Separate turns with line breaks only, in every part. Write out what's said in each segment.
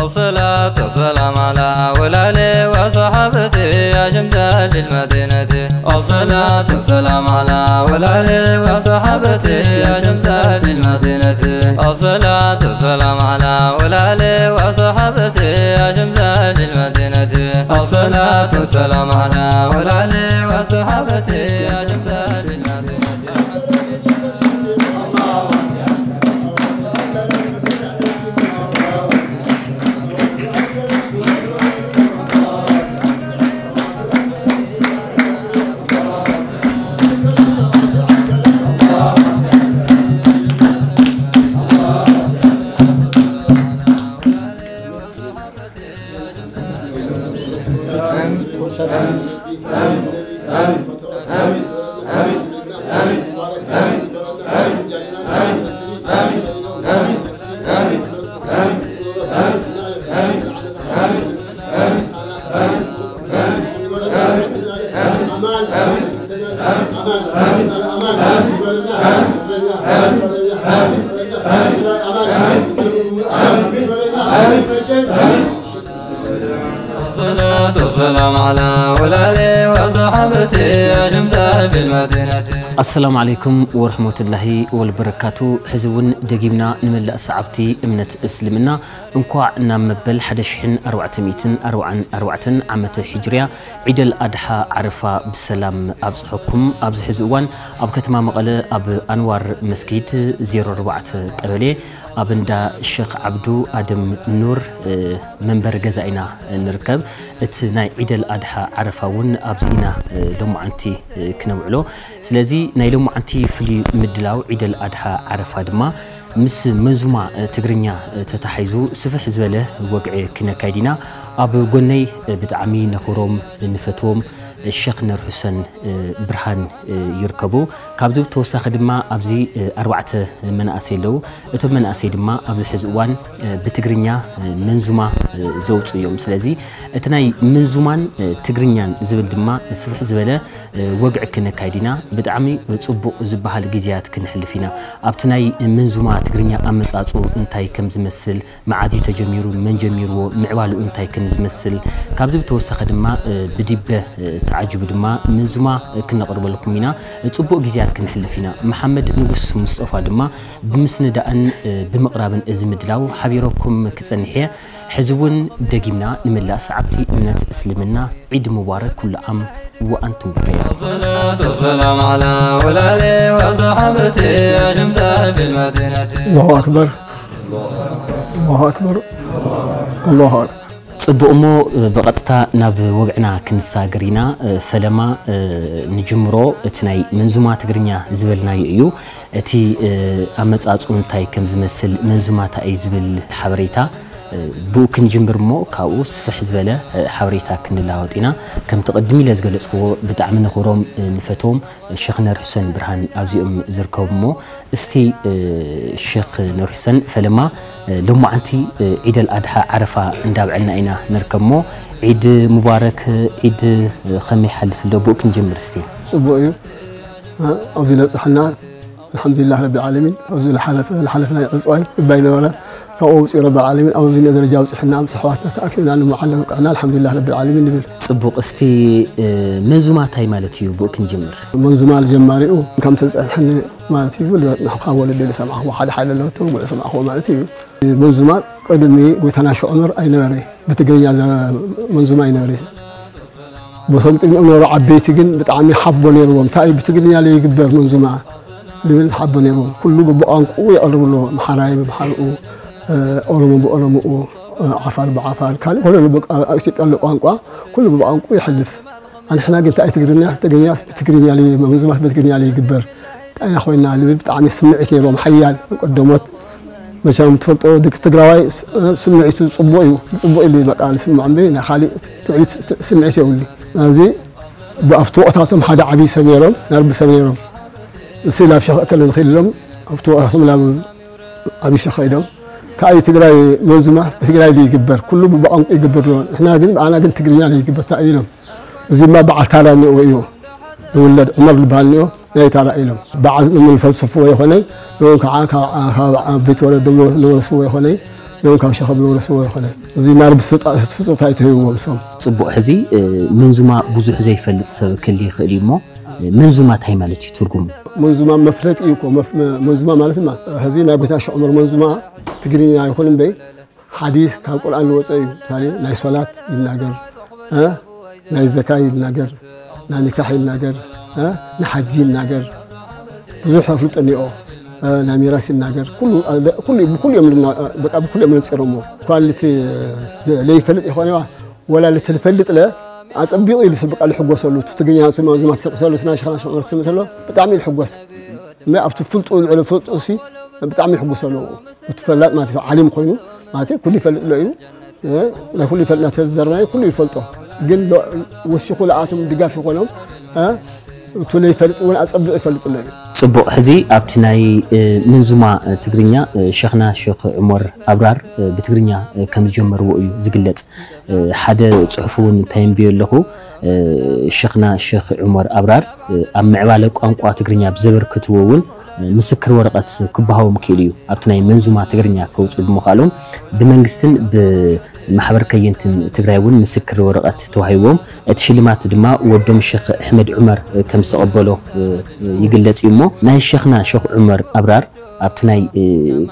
الصلاة والسلام على ولالي وصحابتي يا شمس للمدينة الصلاة والسلام على ولالي وصحابتي يا شمس للمدينة الصلاة والسلام على ولالي وصحابتي يا شمس للمدينة الصلاة والسلام على ولالي وصحابتي يا شمس وصحابتي يا شمس في المدينة
السلام عليكم ورحمة الله وبركاته حزون دقيمنا نملأ صعبتي أمنة اسلمنا انكوع نام مبل حدشحن أربعة ميتن أربعة أربعة عامة حجرية. عيد الأضحى عرفة بسلام أبز حكم أبز حزوان أب كتما مقالة أب أنوار مسجد زيرو أربعة قبلي. أب ندا الشيخ عبدو آدم نور آه، منبر جزائنا نركب. ات ناي عيد الأضحى عرفة ون أبزينا آه، لوم عنتي آه، كنوعلو. سلازي ናይ ሎማዓንቲ ፍሉይ ምድላው ዒደል ኣድሓ ዓረፋ ድማ ምስ መንዙማ ትግርኛ ተታሒዙ ስፍሕ ዝበለ ወግዒ ክነካይድ ኢና። ኣብ ጎነይ ብጣዕሚ ነኽብሮም ንፈትዎም ሸክ ነር ሁሰን ብርሃን ይርከቡ ካብዚ ብተወሳኺ ድማ ኣብዚ ኣርባዕተ መናእሰይ ኣለዉ እቶም መናእሰይ ድማ ኣብዚ ሕዚ እዋን ብትግርኛ መንዙማ ዘውፁ እዮም ስለዚ እቲ ናይ መንዙማን ትግርኛን ዝብል ድማ ስፍሕ ዝበለ ወግዒ ክነካይድ ኢና ብጣዕሚ ፅቡቕ ዝበሃል ግዜያት ክንሕልፍ ኢና ኣብቲ ናይ መንዙማ ትግርኛ ኣመፃፁ እንታይ ከም ዝመስል መዓዝ እዩ ተጀሚሩ መን ጀሚርዎ ምዕባልኡ እንታይ ከም ዝመስል ካብዚ ብተወሳኺ ድማ ብዲበ ተዓጅቡ ድማ መንዙማ ክነቕርበልኩም ኢና ፅቡቕ ግዜያት ክንሕልፍ ኢና መሓመድ ንጉስ ሙስጠፋ ድማ ብምስንዳእን ብምቕራብን እዚ ምድላው ሓቢረኩም ክፀንሕ እየ ሕዚ እውን ደጊምና ንምላእ ሰዓብቲ እምነት እስልምና ዒድ ሙባረክ ኩሉ ዓም ወአንቱም ብኸይር
الصلاة والسلام على ولالي وصحابتي يا شمس في المدينة
الله أكبر الله أكبر الله أكبر
ፅቡቕ እሞ ብቐጥታ ናብ ወግዕና ክንሳገር ኢና። ፈለማ ንጅምሮ እቲ ናይ መንዙማ ትግርኛ ዝበልናዮ እዩ። እቲ ኣመፃፁ እንታይ ከም ዝመስል መንዙማታ እዩ ዝብል ሓበሬታ ብኡ ክንጅምር እሞ ካብኡ ስፍሕ ዝበለ ሓበሬታ ክንለዋወጥ ኢና ከምቲ ቅድሚ ኢለ ዝገለፅክዎ ብጣዕሚ ንኽብሮም ንፈትዎም ሸክ ነር ሁሰን ብርሃን ኣብዚኦም ዝርከቡ እሞ እስቲ ሸክ ነር ሁሰን ፈለማ ሎማዓንቲ ዒድ አልኣድሓ ዓረፋ እንዳብዐልና ኢና ንርከብ እሞ ዒድ ሙባረክ ዒድ ከመይ ሓልፍ ኣሎ ብኡ ክንጅምር እስቲ
ጽቡቕ እዩ ኣብዚ ለብፅሐና አልሓምዱሊላህ ረቢ ዓለሚን كأوصي رب العالمين أو زين إذا رجعوا صحنا أمس حواتنا تأكلنا أنا معلم أنا الحمد لله رب العالمين نبيل. صبوق استي منزومات
هاي مالتي بوك نجمر منزومات الجماري كم تنصحني
مالتي ولا نحقا ولا اللي سمعه واحد حال له تو ولا سمعه مالتي منزومات قدمي ويتناشو عمر أي نوري بتقري منزومة أي نوري بصمت إني أمر عبيتي جن بتعمي حبوا نيروم تاي بتقري لي يقبر منزومة لبل حبوا نيروم كله ببقى قوي أرغلو محرايب بحلقو ኦሮሞ ብኦሮሞኡ ዓፋር ብዓፋር ካልእ ኩሉ ኢትዮጵያ ኣሎ ቋንቋ ኩሉ ብቋንቁ ይሕልፍ ኣንሕና ግን እንታይ ትግርኛ ትግርኛ ብትግርኛ መንዙማት ብትግርኛ ለይግበር ቃይና ኮይና ልብል ብጣዕሚ ስምዒት ነይሮም ሓያል ቀደሞት መቸም ትፈልጦ ድቂ ትግራዋይ ስምዒቱ ፅቡቅ እዩ ፅቡቅ ኢሉ በቃ ዝስምዖ እምበይ ናይ ካሊእ ትዕቢት ስምዒት የብሉ እዚ ኣብቲ ወቕታቶም ሓደ ዓብይ ሰብ ነይሮም ናይ ረቢ ሰብ ነይሮም እሲ ናብ ሸኽ እከለ ንኽእል ኢሎም ኣብቲ ወቕታቶም ናብ ዓብይ ሸኽ كأي تقرأي يوزمة تقرأي لي يقبر. كله بقى يقبر لون. إحنا جن أنا جن تقرأي لي يقبر تأيلهم زي ما بعد على نويو إيوه. يولد عمر البانيو إيوه. إيوه ناي ترى إيلهم بعد من الفلسفة ويهوني يوم كعا كعا بيت ولا دم نورس ويهوني يوم كعا شخص نورس ويهوني زي رب سط سط تايته يوم سوم
صبوا حزي منزما بزح زي فلت سو كلي خليمه منزما تايمالتي ترجمه መንዙማ እንታይ ማለት እዩ ትርጉሙ
መንዙማ መፍለጥ እዩ እኮ መፍ- መንዙማ ማለት ማ ሕዚ ናይ ቤታ ሸዑመር መንዙማ ትግርኛ ይኹን እምበይ ሓዲስ ካብ ቁርኣን ዝወፀ እዩ ምሳሌ ናይ ሶላት ይናገር እ፣ ናይ ዘካ ይናገር ናይ ኒካሕ ይናገር እ፣ ናይ ሓጂ ይናገር ብዙሕ ኣፍልጦ እኒኦ እ፣ ናይ ሚራስ ይናገር ኩሉ ኩሉ ብኩሉ እዮም ልና- በቃ ብኩሉ እዮም ነፅሮሞ ኳልቲ ለይፈልጥ ይኾነ ወላ ልትልፈልጥ ለ ኣፀቢቑ ኢሉ በቃ ዝሕጎሰሉ እቲ ትግርኛ ስማ ዙማ ትስቅሰሉ ስና ሸኽና ሸዑመር ትስምዕ ተሎ ብጣዕሚ እዩ ዝሕጎስ እሞ ኣብቲ ፍልጡ ልዕሊ ፍልጡ ሲ ብጣዕሚ ይሕጉሰሉ እትፈላጥ ማለት እዩ ዓሊም ኮይኑ ማለት እዩ ኩሉ ይፈልጥ ሎ እዩ እ፣ ናይ ኩሉ ይፈልጥ ናተዘረናዩ ኩሉ ይፈልጦ ግን ሎ- ወሲኹ ለኣቶም ድጋፍ ይኮኖም እ፣ እቲ ለይፈልጥ እውን ኣፀቢቑ ይፈልጥ ሎ እዩ
ፅቡቕ ሕዚ ኣብቲ ናይ እ፣ መንዙማ እ፣ ትግርኛ እ፣ ሸኽና ሸኽ ዑመር ኣብራር እ፣ ብትግርኛ እ፣ ከም ዝጀመርዎ እዩ ዝግለጽ እ፣ ሓደ ፅሑፍ እውን እንታይ ንብዮ ኣለኹ እ፣ ሸኽና ሸኽ ዑመር ኣብራር እ፣ ኣብ ምዕባለ ቋንቋ ትግርኛ ብዘበርክትዎ እውን እ፣ ምስክር ወረቐት ክበሃቦም ክኢሉ እዩ ኣብቲ ናይ መንዙማ ትግርኛ ከውፅኡ ብምዃሎም ብመንግስትን ብማሕበር ከየንትን ትግራይ እውን ምስክር ወረቐት ተዋሂቦም እቲ ሽልማት ድማ ወዶም ሸኽ ኣሕመድ ዑመር እ፣ ከም ዝተቐበሎ እ፣ ይግለጽ እዩ እሞ ናይ ሸኽና ሸኽ ዑመር ኣብራር ኣብቲ ናይ እ፣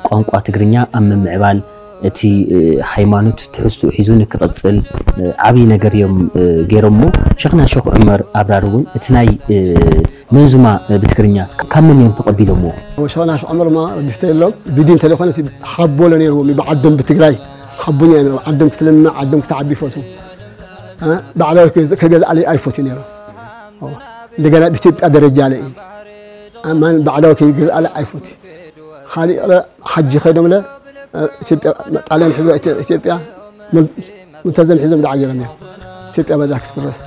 ቋንቋ ትግርኛ ኣብ ምምዕባል እቲ እ፣ ሃይማኖት ትሕዝትኡ ሒዙ ንክቕፅል እ፣ ዓብዪ ነገር እዮም እ፣ ገይሮም እሞ ሸኽና ሸኽ ዑመር ኣብራር እውን እቲ ናይ እ፣ መንዙማ እ፣ ብትግርኛ ካብ መን እዮም ተቐቢሎምዎ
ወሸኽና ሸዑመር ማ ረቢፍተ የሎም ብዲን ተለይኮነ ሓቦሎ ነይርዎም ብዓዶም ብትግራይ ሓቡኛ ነይሮም ዓዶም ክትልምዕ ዓዶም ክትዓቢ ይፈቱ እ፣ ባዕላዊ ከገዛእ ኣይፈትዩ ነይሮም ኦ፣ እንደገና ብኢትዮጵያ ደረጃ ለ እዩ ማን ባዕላዊ ከገዛእ ለ ኣይፈትዩ ካሊእ ረ ሓጂ ከይዶም ለ እ፣ ኢትዮጵያ ጣልያን ሒዞ ኢትዮጵያ ምንተዘን ሒዞም ዳዓገሮም እዮም ኢትዮጵያ በዛ ክስብረስ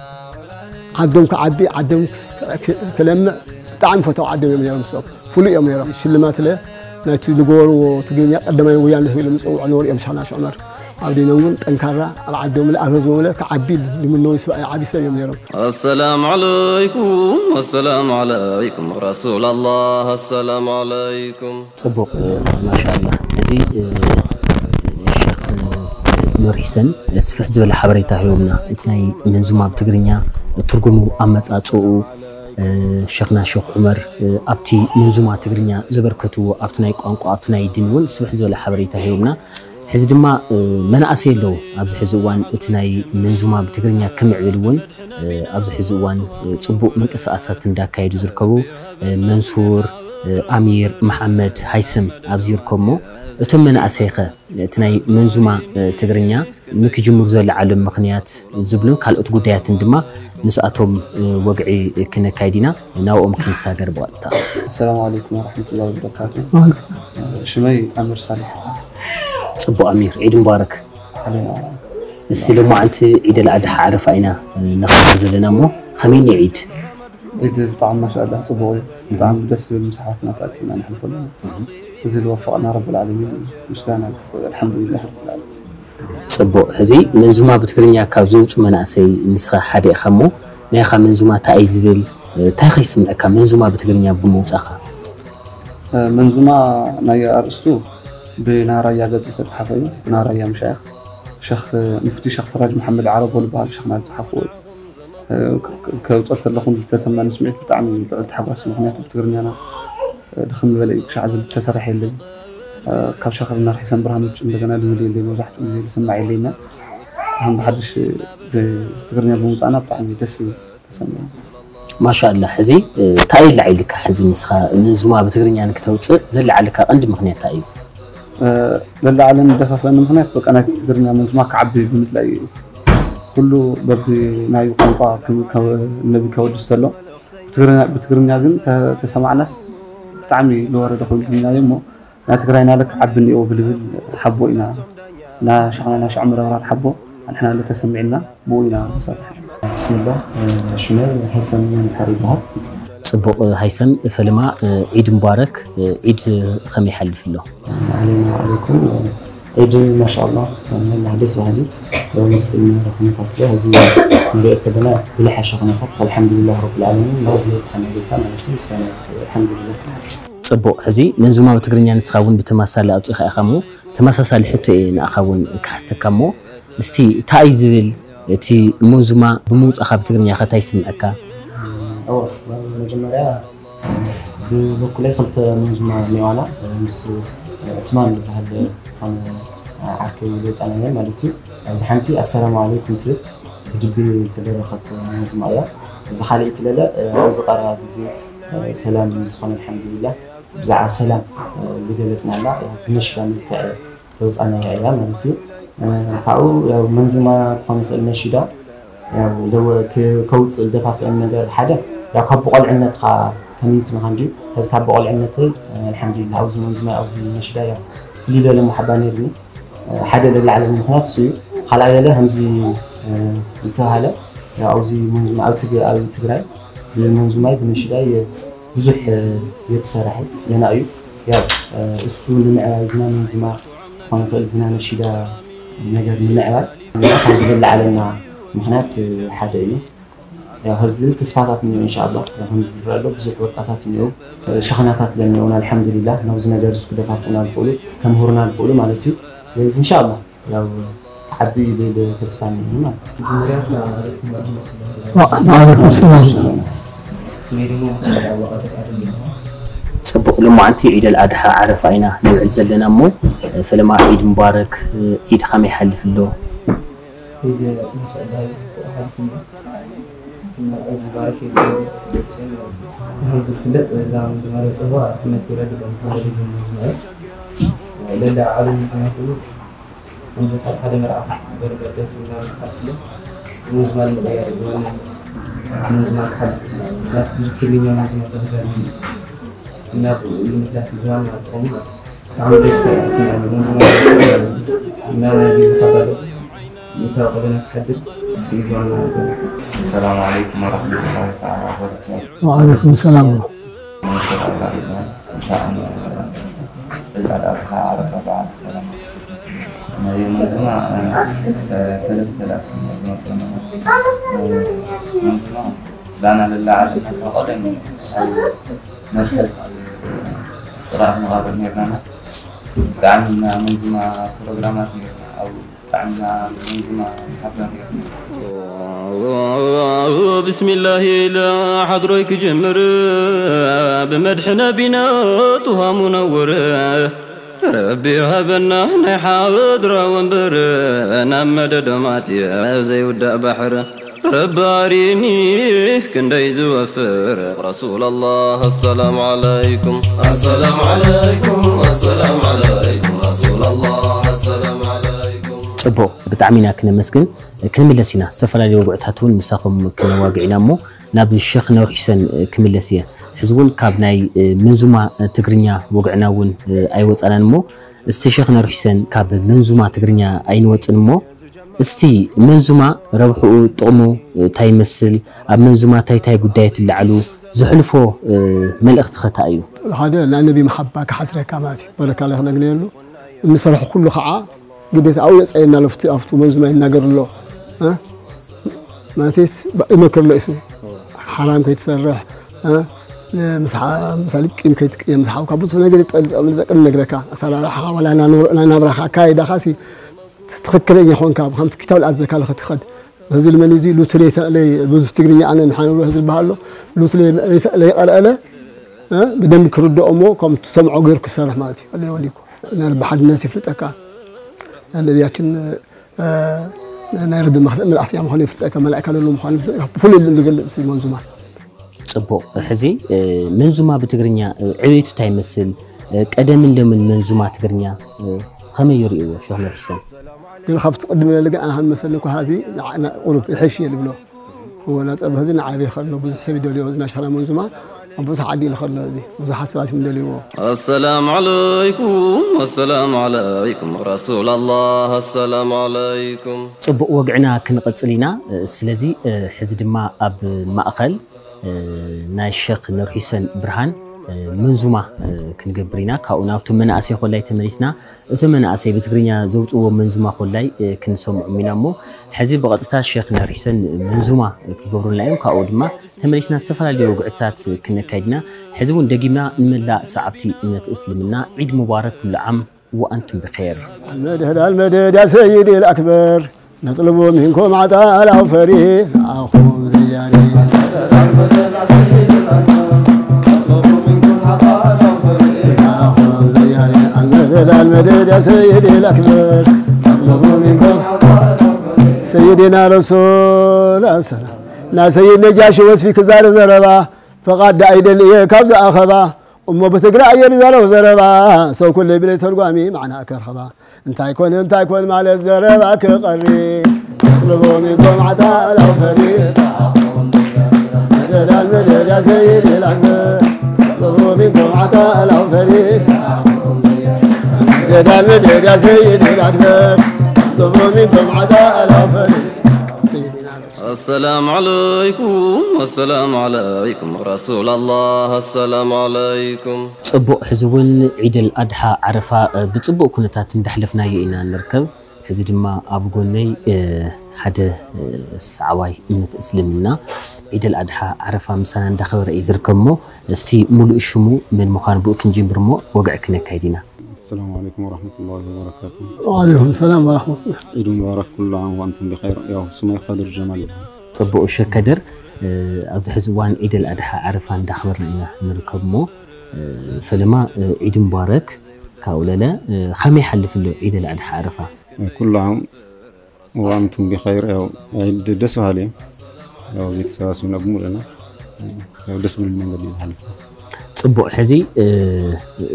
ዓዶም ክዓቢ ዓዶም ክ- ክለምዕ ብጣዕሚ ፈተው ዓዶም እዮም ነሮም ምስኦም ፍሉይ እዮም ነሮም ሽልማት ለ ናይቲ ዝገበርዎ ትግርኛ ቀዳማይ ወያነ ተባሂሎም ዝፅውዑ ነበሩ ሻናሽ ዑመር ኣብ ደና እውን ጠንካራ ኣብ ዓዶም ኣብ ህዝቦም ክዓቢ ልምነውን ሰብኣይ ዓብዪ ሰብ እዮም ነይሮም።
ኣሰላሙ ዓለይኩም ኣሰላሙ ዓለይኩም ረሱላ ላ ኣሰላሙ ዓለይኩም
ፅቡቅ ማሻላ እዚ ሸክ ኑር ስፍሕ ዝበለ ሓበሬታ ሂቦምና እቲ ናይ መንዙማ ብትግርኛ ትርጉሙ ኣመፃፅኡ እ፣ ሸኽና ሸኽ ዑመር ኣብቲ መንዙማ ትግርኛ ዘበርከትዎ ኣብቲ ናይ ቋንቋ ኣብቲ ናይ ድን እውን ስፍሕ ዝበለ ሓበሬታ ሂቦምና። ሕዚ ድማ መናእሰይ ኣለዉ። ኣብዚ ሕዚ እዋን እቲ ናይ መንዙማ ብትግርኛ ክምዕብል እውን ኣብዚ ሕዚ እዋን እ፣ ፅቡቅ ምንቅስቃሳት እንዳካየዱ ዝርከቡ መንሱር ኣሚር መሓመድ ሃይሰም ኣብዚ ይርከቡ እሞ እቶም መናእሰይ ኸ እቲ ናይ መንዙማ ትግርኛ ንክጅምሩ ዘለዓሎም ምክንያት ዝብሉን ካልኦት ጉዳያትን ድማ نساتهم وقعي كنا كايدينا ناوم كنسا قرب وقتها
السلام عليكم ورحمة الله وبركاته شمي أمير صالح
أبو
أمير
عيد مبارك السلام أنت عيد الأدحى عرف أين نخلص زلنا مو خميني عيد
عيد طعم ما شاء الله تبوي طعم بس بالمساحات بمساحاتنا تأكينا نحن كلنا زي وفقنا رب العالمين مش الحمد لله رب العالمين رب العالمين
ፅቡቅ ሕዚ መንዙማ ብትግርኛ ካብ ዘውፁ መናእሰይ ንስኻ ሓደ ኢኻ እሞ ናይኻ መንዙማ እንታይ እዩ ዝብል እ፣ እንታይ ከይስምዐካ መንዙማ ብትግርኛ ብምውፃኻ
آه، منظومة نايا أرسطو بنارايا قد تتحفظ نارايا مشايخ شيخ آه، مفتي شيخ سراج محمد عرب والبهار شيخنا تحفظ كوصلت لكم تسمى نسمعت بطعمي تحفظ مخنيات بتقرنيانا دخل بلاي بشع زل تسرح اللي ካብ ሸኽርና ርሒሰን ብርሃን ውጭ እንደገና ልብል የለይ መብዛሕትኡ ግዜ ዝስማዕ የለይና ከም ብሓድሽ ብትግርኛ ብምውፃእና ብጣዕሚ ደስ ይብል ተሰሚዑ
ማሻላ ሕዚ እ፣ እንታይ እዩ ላዒልካ ሕዚ ንስኻ መንዙማ ብትግርኛ ንክተውፅእ ዘለዓልካ ቀንዲ ምክንያት እንታይ እዩ
ለላዕለን ደፋፈኒ ምክንያት በቃ ናይ ትግርኛ መንዙማ ክዓቢ ብምድላይ እዩ ኩሉ በቢ ናይ ቋንቋ ነቢ ከወድስ ተሎ ብትግርኛ- ብትግርኛ ግን ተ- ተሰማዕናስ ብጣዕሚ ዝወረደ ኮይኑ ድናዮ እሞ نتقرينا لك عبني أو بالبل حبوا إنا. نا شعنا نا شعمر ورا حبوا نحنا اللي تسمعنا. بوينا مسرح
بسم الله. أه، شمال حسن من حريبها
صبوق هيثم أه، فلما أه، عيد مبارك عيد خمي حل في
له. علينا عليكم. عيد ما شاء الله. من الحديث وهذه لو مستمر رحمة الله زي نريد تبنا بلا حشق نفط الحمد لله رب العالمين. لازم يتحمل الحمد لله.
ፅቡቅ ሕዚ መንዙማ ብትግርኛ ንስኻ እውን ብተመሳሳሊ ኣውፂእኻ ኢኻ እሞ ተመሳሳሊ ሕቶ እየ ንኣኻ እውን ክሕተካ እሞ እስቲ እንታይ ዝብል እቲ መንዙማ ብምውፃእኻ ብትግርኛ ኸ እንታይ ይስምዐካ
أو መጀመርያ ብበኩለይ ክልተ መንዙማ እኒዋና ምስ እትማን ዝበሃል ዝኾነ ዓርከይ ወፃና እየን ማለት እዩ ኣብዚ ሓንቲ ኣሰላሙ ዓለይኩም ትብል ብድቢ ተደረኸት መንዙማ እያ እዚ ካልእቲ ለለ ኣብዚ ቀረባ ግዜ ሰላም ምስኾነ ኣልሓምዱሊላ ብዛዕባ ሰላም ዝገለፅና ኣላ ብነሽዳ መልክዕ ተወፃናያ እያ ማለት እዩ ካብኡ ያው መንዙማ ክኾን ይኽእል ነሽዳ ያው ደወ ከውፅእ ዝደፋፍአን ነገር ሓደ ያው ካብ ብቆልዕነትካ ከምንቲ ንኻንዲ ሕዚ ካብ ብቆልዕነተይ ኣልሓምዱሊላ ኣብዚ መንዙማ ኣብዚ ነሽዳ ያው ፍልይ ዝበለ ሙሓባ ነይርኒ ሓደ ለላዕለ ምክንያት እሱ እዩ ካልኣይ ለለ ከምዚ ዝተባሃለ ያው ኣብዚ መንዙማ ኣብ ትግ- ኣብ ትግራይ ብመንዙማይ ብነሽዳይ ብዙሕ የተሰራሐ ገና እዩ ያው እሱ ንምዕባይ ዝና መንዙማ ክኾን ይኽእል ዝና ነሽዳ ነገር ንምዕባይ ካብ ዝለዓለና ምክንያት ሓደ እዩ ያው ህዝቢ ተስፋታት እኒኦ እንሻ ላ ከምዚ ዝረአ ኣሎ ብዙሕ ወጣታት እኒኦ ሸኽናታት ለኒኦን ኣልሓምዱሊላ ናብዚ ነገር እሱ ክደፋፍኡና ዝኽእሉ ከምህሩና ዝኽእሉ ማለት እዩ ስለዚ እንሻ ላ ያው ዓቢ ዝብል ተስፋ እኒኦ ማለት እዩ
وعليكم السلام
ፅቡቅ ልሙዓንቲ ዒደል ኣድሓ ዓረፋ ኢና ንውዕል ዘለና እሞ ፈለማ ዒድ ሙባረክ ዒድ ከመይ ይሓልፍ ኣሎ
ዝፍለጥ
السلام عليكم ورحمة الله تعالى وبركاته
وعليكم السلام ورحمة
الله وبركاته الأضحى عرفة بعد السلام. هي منظمة ثلاث آلاف لنا لله نشهد قراءة دعمنا منظمة بروجرامات أو دعمنا منظمة نيرنا
بسم الله لا حضرك جمر بمدح نبينا طه منور ربي هبنا ني حاضر وانبر نام مدد ماتي زي ودا بحر رباريني كندي زوفر رسول الله السلام عليكم السلام عليكم السلام عليكم رسول الله السلام عليكم
ፅቡቅ ብጣዕሚ ኢና ክነመስግን ክንምለስ ኢና ዝተፈላለዩ ወግዕታት እውን ምሳኹም ክነዋግዕ ኢና እሞ ناب الشيخ نوح حسين كملسيه حزبون كاب ناي منزوما تغرينيا وقعنا ون اي وصلنا مو استي شيخ نوح حسين كاب منزوما تغرينيا اي نوصلنا مو استي منزوما ربحو طقمو تاي مسل اب منزوما تاي تاي غدايت اللعلو زحلفو ملخت خطا ايو
هذا لا نبي محبه كحتره كامات بارك الله لنا نقلو نصرح كله خعا قديت أو يسعينا لفتي افتو منزوما يناقر له ها ما تيس بقى يمكر له اسمه حرام كي تسرح ها مسحا مسالك كيم كي يمسحا وكابوس نقر يتقل زق نقرك أسأل راح ولا أنا نور أنا نبرخ كايدا خاسي. تخكل يخون كاب. خمت كتاب الأزكى لختخد هذا المن يزي لوتري لي بوز تقرني أنا نحن هذا البحالو لوتري لي قرأ ናይ ረቢ መልእኽተኛ ምዃኑ ይፍልጠካ መላእካ ለሎ ምዃኑ ይፍልጠካ ብፍሉይ ኢሉ ንገልፅ መንዙማ።
ፅቡቕ ሕዚ መንዙማ ብትግርኛ ዕብየቱ እንታይ ይመስል? ቀደምን ሎምን መንዙማ ትግርኛ ከመይ ይርእይዎ ሸክ
ነብር ግን ካብቲ ቅድም ለለገ ኣነ ከንመሰለ እኳ ሃዚ ቁሉብ ይሕሽ እየ ዝብሎ ወላ ፀብ ህዚ ንዓበይ ከሎ ብዙሕ ሰብ ይደልዮ። ዝናሸራ መንዙማ أبوس عادي الخلا زي أبوس حساس من دليله
السلام عليكم السلام عليكم رسول الله السلام عليكم.
طب وقعنا كن قتلينا سلزي حزد ما أب مأخل ناشق نرحسن برهان መንዙማ ክንገብር ኢና ካብኡ ናብቲ መናእሰይ ኮላይ ተመሊስና እቶም መናእሰይ ብትግርኛ ዘውፅዎ መንዙማ ኮላይ ክንሰምዖም ኢና እሞ ሕዚ ብቐጥታ ሼክ ነሪሰን መንዙማ ክገብሩልና እዮም ካብኡ ድማ ተመሊስና ዝተፈላለዩ ውግዕታት ክነካይድና ሕዚ እውን ደጊምና ንመላእ ሰዓብቲ እምነት እስልምና ዒድ ሙባረክ ኩሉ ዓም ወአንቱም ብኸይር
المدد المدد يا سيدي الأكبر نطلب منكم عطاء الأوفري أخوم زياري مدد يا سيدي الأكبر نطلب منكم سيدنا رسول الله نا سيد نجاشي وصفي كزار زربا فقد أيدن إيه كبز أخبا. أمو بتقرأ أيدن زرب زربا سو كل بلي ترقامي معنا كرخبا. انت يكون انت يكون مال الزربا كقري أطلبوا منكم عطاء لو فريق مدد المدد يا سيدي الأكبر. أطلبوا منكم عطاء لو فريق ያ ሰይድ ልአክበር ጥልቦ ሚንኩም ዓታ ላውፈሪ سيدنا رسول
السلام عليكم السلام عليكم رسول الله السلام عليكم
ፅቡቅ ሕዚ እውን ዒደል ኣድሓ ዓረፋ እ፣ ብፅቡቅ ኩነታት እንዳሕለፍናዮ ኢና ንርከብ ሕዚ ድማ ኣብ ጎነይ እ፣ ሓደ እ፣ ሳዕዋይ እምነት እስልምና ዒደል ኣድሓ ዓረፋ ምሳና እንዳኸበረ እዩ ዝርከብ ሞ እስቲ ሙሉእ ሽሙ ምን ምዃኑ ብኡ ክንጅምር ሞ ወግዒ ክነካይድ ኢና
السلام عليكم ورحمة الله وبركاته
وعليكم السلام ورحمة الله
عيد مبارك كل عام وأنتم بخير يا سمي خضر جمال
ፅቡቅ ሸከደር እ፣ ኣብዚ ሕዚ እዋን ዒደል ኣድሓ ዓረፋ እንዳኽበርና ኢና ንርከብ ሞ እ፣ ፈለማ እ፣ ዒድ ሙባረክ ካብኡ ለለ እ፣ ከመይ ይሓልፍ ኣሎ ዒደል ኣድሓ ዓረፋ
كل عام وأنتم بخير يا عيد دس هالي يا زيت سواس من أبو لنا يا دس من المنجل الحلف
ፅቡቅ ሕዚ እ፣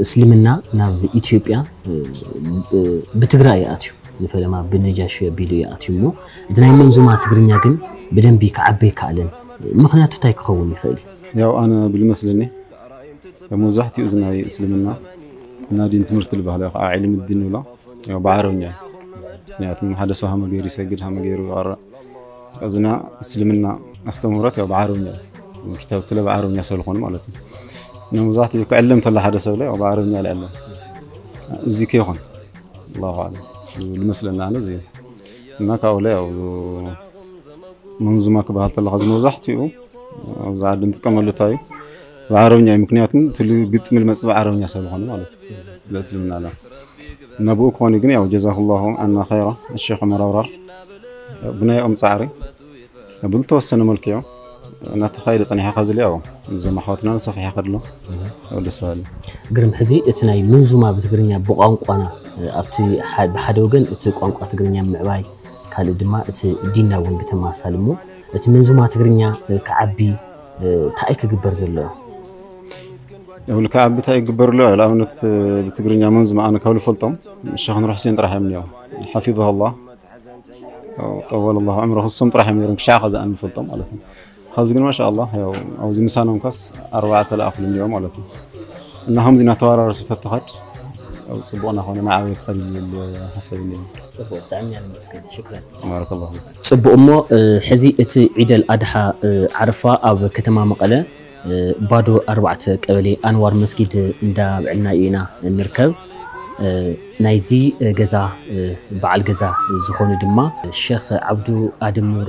እስልምና ናብ ኢትዮጵያ እ፣ እ፣ ብትግራይ ይኣትዩ ንፈለማ ብነጃሽ ኣቢሉ ይኣትዩ እሞ እቲ ናይ መንዙማ ትግርኛ ግን ብደንቢ ክዓበ ይከኣለን ምክንያቱ እንታይ ክኸውን ይኽእል እዩ
ያው ኣነ ብልመስለኒ መብዛሕትኡ እዚ ናይ እስልምና ናዲን ትምህርቲ ዝበሃል ከዓ ዕልም ዲን ንብሎ ያው ብዓረብኛ እዩ ምክንያቱም ሓደ ሰብ ሃመ ገይሩ ይሰግድ ሃመ ገይሩ ይቐረእ እዚና እስልምና ኣስተምህሮት ያው ብዓረብኛ እዩ ክታብ ትለ ብዓረብኛ ሰብ ዝኾኑ ማለት እዩ ንመብዛሕትኡ ክዕለም ተላ ሓደ ሰብ ላይ ያው ብዓረብኛ ላይ ኣሎ እዚ ከይኾን አላሁ ኣለም ዝመስለና ኣነ እዚ እዩ እና ካብኡ ላይ ያው መንዙማ ክበሃል ተለካ እዚ መብዛሕትኡ ኣብዚ ዓዲ ንጥቀመሉ እንታይ እዩ ብዓረብኛ እዩ ምክንያቱም ትል ግጥም ልመፅእ ብዓረብኛ ሰብ ዝኾኑ ማለት እዩ ስለ እስልምና ላ ነብኡ ክኾኑ ግን ያው ጀዛኩላሁ አና ኸይራ እሸክ መራውራር ብናይኦም ፃዕሪ ብዝተወሰነ መልክዑ أنا تخيل أنا حقز اليوم زي ما حوتنا نصف له.
ولا سؤال. قرم حزي إتناي من زما بتقرنيا بقان قانا أبتي حد بحد وجن أتقان قا تقرنيا معباي كالي دما أت دينا وين بتماسالمو أت من زما تقرنيا كعبي تأيك جبر زلوا
يقول كعبي تأيك جبر قبر لا من بتقرنيا منز ما أنا كول فلطم الشيخ نور حسين رحم يمنيه حفظه الله. طول الله عمره. الصمت رحم يمنيه مش عاقز أنا فلطم على ثم هزغن ما شاء الله. هيو أو زي مسانهم كاس أربعة الاخ من يوم ولا انهم أو صبونا هون مع عوي قليل اللي حسب اللي صبو دعمي على المسكين بارك الله فيك.
صبو امو آه، إت عيد الأضحى آه، عرفة أو كتما مقلة آه، بادو أربعة قبلي. أنوار مسجد اندا بعنا اينا نركب. ናይዚ ገዛ በዓል ገዛ ዝኾኑ ድማ ሸክ ዓብዱ ኣድሙር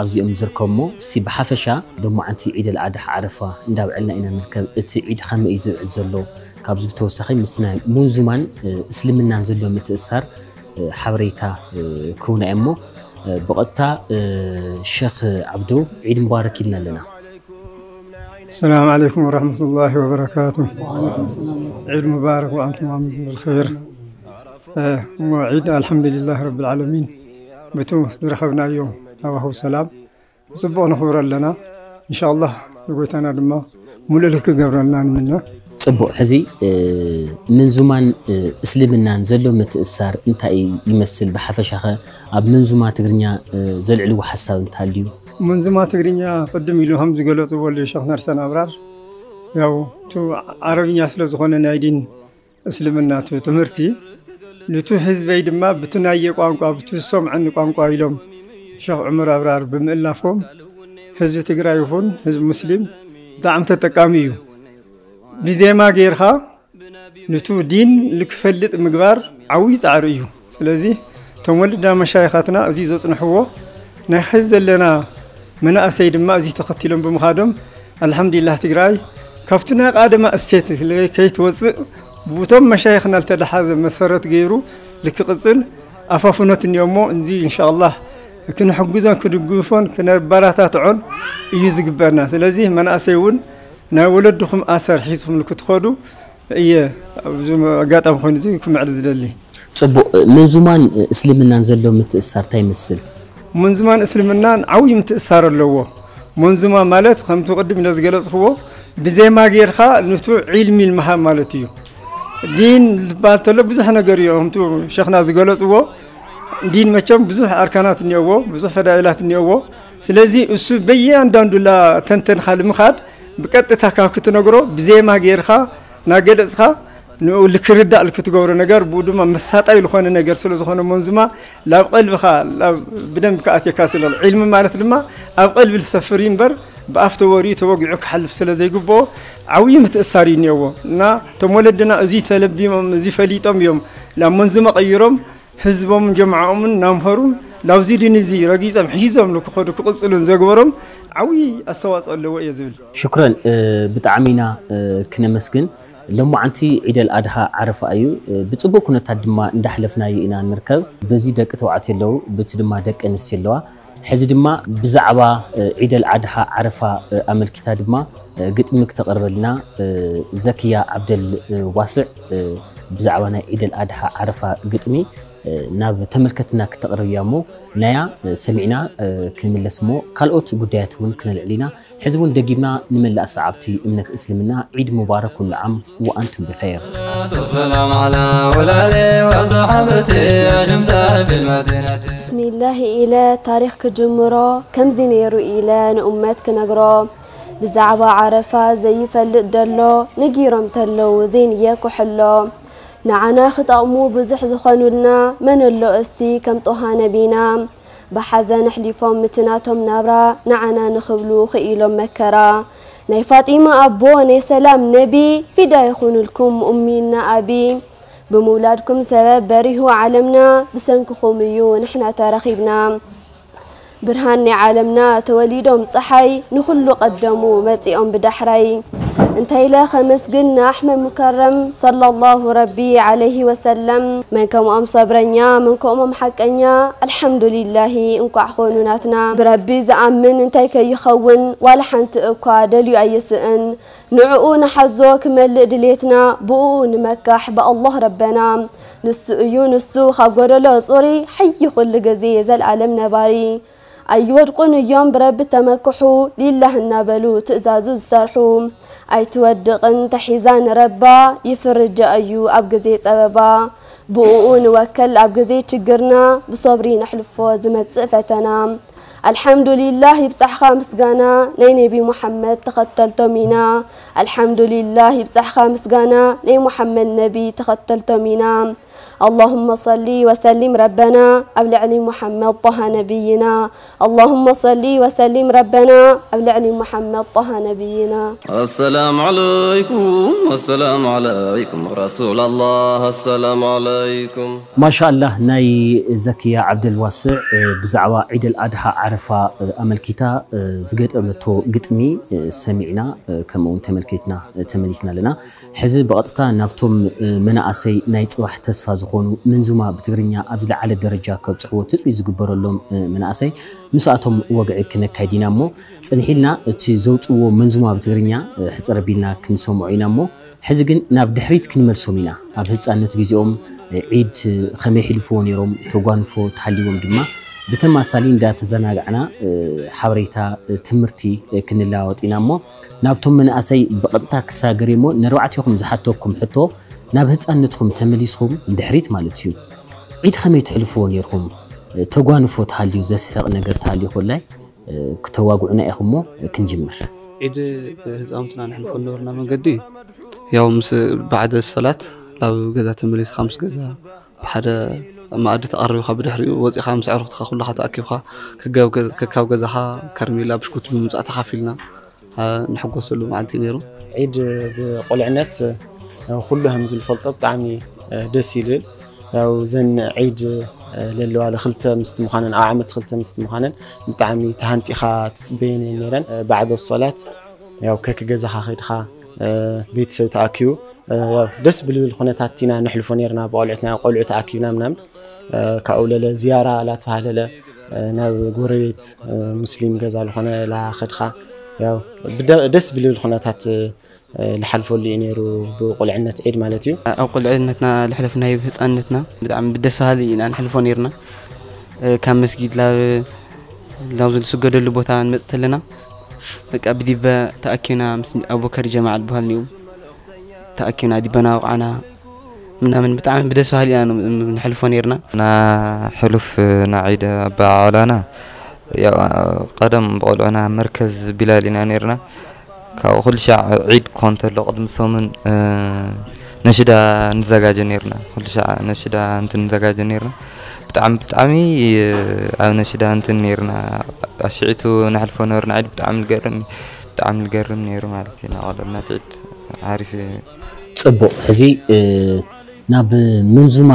ኣብዚኦም ዝርከብ ሞ እስቲ ብሓፈሻ ሎማዓንቲ ዒድ ልኣድሓ ዓረፋ እንዳብዕልና ኢና ንርከብ እቲ ዒድ ከመይ እዩ ዝውዕል ዘሎ ካብዚ ብተወሳኺ ምስ ናይ ምንዙማን እስልምናን ዘሎ ምትእሳር ሓበሬታ ክውና እሞ ብቐጥታ ሸክ ዓብዱ ዒድ ሙባረክ ኢልና ኣለና
السلام عليكم ورحمة الله وبركاته عيد مبارك وأنتم وأنتم بالخير آه، وعيد الحمد لله رب العالمين بتو رخبنا يوم هو سلام صبونا نخبر لنا إن شاء الله لقيتنا لما مللك قبرنا منا
ፅቡቅ ሕዚ እ፣ መንዙማን እ፣ እስልምናን ዘሎ ምትእሳር እንታይ ይመስል ብሓፈሻ ኸ ኣብ መንዙማ ትግርኛ እ፣ ዘልዕልዎ ሓሳብ እንታይ
መንዙማ ትግርኛ ቅድም ኢሉ ከም ዝገለፅዎ ሸክ ነርሰን ኣብራር ያው እቲ ዓረብኛ ስለ ዝኾነ ናይ ዲን እስልምና ትምህርቲ። ንቱ ህዝበይ ድማ ብቲ ናየ ቋንቋ ብቲ ዝሰምዐኒ ቋንቋ ኢሎም ሸክ ዑመር ኣብራር ብምእላፎም ህዝቢ ትግራይ ይኹን ህዝቢ ሙስሊም ብጣዕሚ ተጠቃሚ እዩ። ብዜማ ጌርካ ንቱ ዲን ንክፈልጥ ምግባር ዓብዪ ፃዕሪ እዩ። ስለዚ እቶም ወለድና እዚ ዘፅንሕዎ ናይ ሐዚ ዘለና መናእሰይ ድማ እዚ ተኸቲሎም ብምኻዶም አልሓምዱሊላህ ትግራይ ካብቲ ናይ ቃደማ እሴት ከይትወፅእ ብቶም መሻይኽና ዝተተሓዘ መሰረት ገይሩ ልክቅፅል ኣፋፍኖት እኒኦሞ እዚ እንሻ ላህ ክንሕግዞን ክድግፎን ክነበራታትዖን እዩ ዝግበአና ስለዚ መናእሰይ እውን ናይ ወለድኹም ኣሰር ሒዝኩም ንክትኸዱ እየ ኣብዚ ኣጋጣሚ ኮይኑ እዚ ክምዕድ ዝደሊ
ፅቡቅ መንዙማን እስልምናን ዘሎ ምትእስሳር እንታይ ይመስል
منظمان اسلمنان عوي متأثار اللوه منظومة مالت خمت قدم إلى زجلس خو بزي ما غير خا نتو علمي المها مالتيو دين بالتلو بزح نجريو هم تو شيخنا زجلس خو دين مچم بزح أركانات نيو بزح فدائلات نيو سلازي أسو بيا عندان دولا تنتن خال مخاد بقطة تاكاكو تنغرو بزي ما غير خا ناجلس ልክርዳእ ልክትገብሮ ነገር ብኡ ድማ መሳጣይ ዝኾነ ነገር ስለ ዝኾነ መንዙማ ላብ ቀልብኻ ብደንብ ከኣትየካ ስለ ዒልሚ ማለት ድማ ኣብ ቀልቢ ዝሰፍር እዩ እምበር ብኣፍ ተወሪኡ ተወጊዑ ክሓልፍ ስለ ዘይግብኦ ዓብዪ ምትእሳር እዩ እኒአዎ እና እቶም ወለድና እዚ ተለቢሞም እዚ ፈሊጦም እዮም ናብ መንዙማ ቀይሮም ህዝቦም ጀምዓኦምን ናምሃሩን ላብዚ ድን እዚ ረጊፆም ሒዞም ንክኸዱ ክቕፅሉን ዘግበሮም ዓብዪ ኣስተዋፅኦ ኣለዎ እየ ዝብል
ሽኩረን ብጣዕሚ ኢና ክነመስግን ሎማዓንቲ ዒደል ኣድሃ ዓረፋ እዩ። ብፅቡቅ ኩነታት ድማ እንዳሕለፍናዮ ኢና ንርከብ። በዚ ደቂ ተባዕትዮ ኣለዉ በቲ ድማ ደቂ ኣንስትዮ ኣለዋ። ሕዚ ድማ ብዛዕባ ዒደል ኣድሃ ዓረፋ ኣመልኪታ ድማ ግጥሚ ክተቕርበልና ዘክያ ዓብደል ዋስዕ። ብዛዕባ ናይ ዒደል ኣድሃ ዓረፋ ግጥሚ ناب تملكتنا كتقرب يامو نيا سمعنا كل من اسمه كالأوت قداتون كنا لعلينا حزون دقيبنا نمن
لأس عبتي إمنة عيد مبارك كل وأنتم بخير
بسم الله إلى تاريخ كجمرة كم زينيرو إلى نأمات كنقرا بزعب عرفة زي فلق دلو نقيرم تلو زين ياكو حلو ንዓና ክጠቕሙ ብዙሕ ዝኾኑልና መን ኣሎ እስቲ ከም ጦሃ ነቢና ብሓዘን ኣሕሊፎም ምትናቶም ናብራ ንዓና ንኽብሉ ክኢሎም መከራ ናይ ፋጢማ ኣቦ ናይ ሰላም ነቢ ፊዳ ይኹኑልኩም እሚና ኣቢ ብምውላድኩም ሰበብ በሪሁ ዓለምና ብሰንክኹም እዩ ንሕና ተረኺብና ብርሃን ናይ ዓለምና ተወሊዶም ፀሓይ ንኩሉ ቀደሙ መፂኦም ብዳሕራይ أنت إلى خمس جن أحمد مكرم صلى الله ربي عليه وسلم. من كم أم صبرنيا من كم أم حقنيا. الحمد لله إنكو أخونوناتنا بربي زأمن انت كي يخون ولا حنت أكوا دليو أيسئن. نعو نحزو كملء دليتنا. بقو نمكح الله ربنا. نسو أيو نسو خاب قرلو صوري. حي كل قزي زالعالم نباري. أيوة تكون يوم برب تمكحو. لله النبلو تزازو السرحو. ኣይትወድቕን ተሒዛ ንረባ ይፍርጃ እዩ ኣብ ግዜ ፀበባ ብኡኡ ንወከል ኣብ ግዜ ችግርና ብሶብሪ ነሕልፎ ዝመፅእ ፈተና አልሐምዱሊላህ ይብፃሕኻ ምስጋና ናይ ነቢ ሙሐመድ ተኸተልቶም ኢና አልሐምዱሊላህ ይብፃሕኻ ምስጋና ናይ ሙሐመድ ነቢ ተኸተልቶም ኢና اللهم صل وسلم ربنا أبلع محمد طه نبينا. اللهم صل وسلم ربنا أبلع محمد طه نبينا.
السلام عليكم السلام عليكم رسول الله السلام عليكم.
ما شاء الله ناي زكية عبد الواسع بزعوة عيد الأضحى عرفة امل أملكتا زقيت أبلتو قتمي سمعنا كمون تملكتنا تمليسنا لنا. حزب بقطتا نبتم منأسي نايت واحد تسفى ዝኾኑ መንዙማ ብትግርኛ ኣብ ዝለዓለ ደረጃ ከብፅሕዎ ትፅቢ ዝግበረሎም መናእሰይ ምስኣቶም ወግዒ ክነካይድ ኢና እሞ ፀኒሒልና እቲ ዘውፅዎ መንዙማ ብትግርኛ ሕፀረ ቢልና ክንሰምዖ ኢና እሞ ሕዚ ግን ናብ ድሕሪት ክንመልሶም ኢና። ኣብ ህፃነት ግዜኦም ዒድ ከመይ ሕልፍዎ ነይሮም? ተጓንፎ ተሃሊዎም ድማ ብተማሳሊ እንዳተዘናግዕና ሓበሬታ ትምህርቲ ክንለዋወጥ ኢና እሞ ናብቶም መናእሰይ ብቐጥታ ክሳገር እሞ ንርባዕትኹም ዝሓተኩም ሕቶ ናብ ህፃነትኩም ተመሊስኩም ድሕሪት ማለት እዩ ዒድ ከመይ ትሕልፍዎ ነርኩም ተጓንፎ ተሃልዩ ዘስሕቕ ነገር ተሃልዩ ኮላይ ክተዋግዑና ኢኹም ሞ ክንጅምር
ዒድ ህፃውንትና ንሕልፎ ነበርና መንገዲ ያው ምስ ባዕደ ሰላት ናብ ገዛ ተመሊስካ ምስ ገዛ ብሓደ መኣዲ ተቐሪብካ ብድሕሪኡ ወፂኻ ምስ ዕሩኽትካ ኩላካ ተኣኪብካ ከካብ ገዛኻ ከርሚላ ብሽኩት ብምምፃእ ተኻፊልና ንሕጎሰሉ መዓልቲ እዩ ነይሩ
ዒድ ብቆልዕነት ኩሉ ከም ዝፈልጦ ብጣዕሚ ደስ ይብል ያው ዘን ዒድ ለለዋ ለክልተ ምስቲ ምዃነን ኣብ ዓመት ክልተ ምስቲ ምዃነን ብጣዕሚ ተሃንጢኻ ትፅበየን እየን ነይረን ባዕደ ሰላት ያው ከክ ገዛኻ ከይድኻ ቤተሰብ ተኣኪቡ ያው ደስ ብልብል ኩነታት ኢና ነሕልፎ ነርና ብቆልዑትና ቆልዑ ተኣኪብና ምናምን ካብኡ ለለ ዝያራ ላተባሃለለ ናብ ጎረቤት ሙስሊም ገዛ ዝኾነ ላኸድኻ ያው ደስ ብልብል ኩነታት ዝሓልፈሉ እዩ ነይሩ ብቁልዕነት ዒድ ማለት እዩ
ኣብ ቁልዕነትና ዝሕለፍናዮ ህፃንነትና ብጣዕሚ ብደስ በሃሊ ኢና ንሕልፎ ነርና ካብ መስጊድ ናብዚ ዝስገደሉ ቦታ ንመፅእ ተለና በቃ ብዲበ ተኣኪብና ምስ ኣቡበከር ጀማዓ ዝበሃል እኒኡ ተኣኪብና ዲበና ወቕዓና ምናምን ብጣዕሚ ብደስ በሃሊ ኢና ንሕልፎ ነርና
ና ሕሉፍ ና ዒድ ኣበዓዕላና ያው ቀደም ብቆልዑና መርከዝ ቢላል ኢና ነርና ካብኡ ኩሉ ሻዕ ዒድ ክኾን እንተሎ ቅድሚ ሰሙን ነሽዳ ንዘጋጀ ነርና ኩሉ ሻዕ ነሽዳ እንትን ንዘጋጀ ነርና ብጣዕሚ ብጣዕሚ ኣብ ነሽዳ እንትን ነርና ኣሽዒቱ ነሕልፎ ነበርና ዒድ ብጣዕሚ ዝገርም ብጣዕሚ ዝገርም ነይሩ ማለት እዩ ናቆልዕነት ዒድ ዓሪፍ
ፅቡቅ ሕዚ ናብ መንዙማ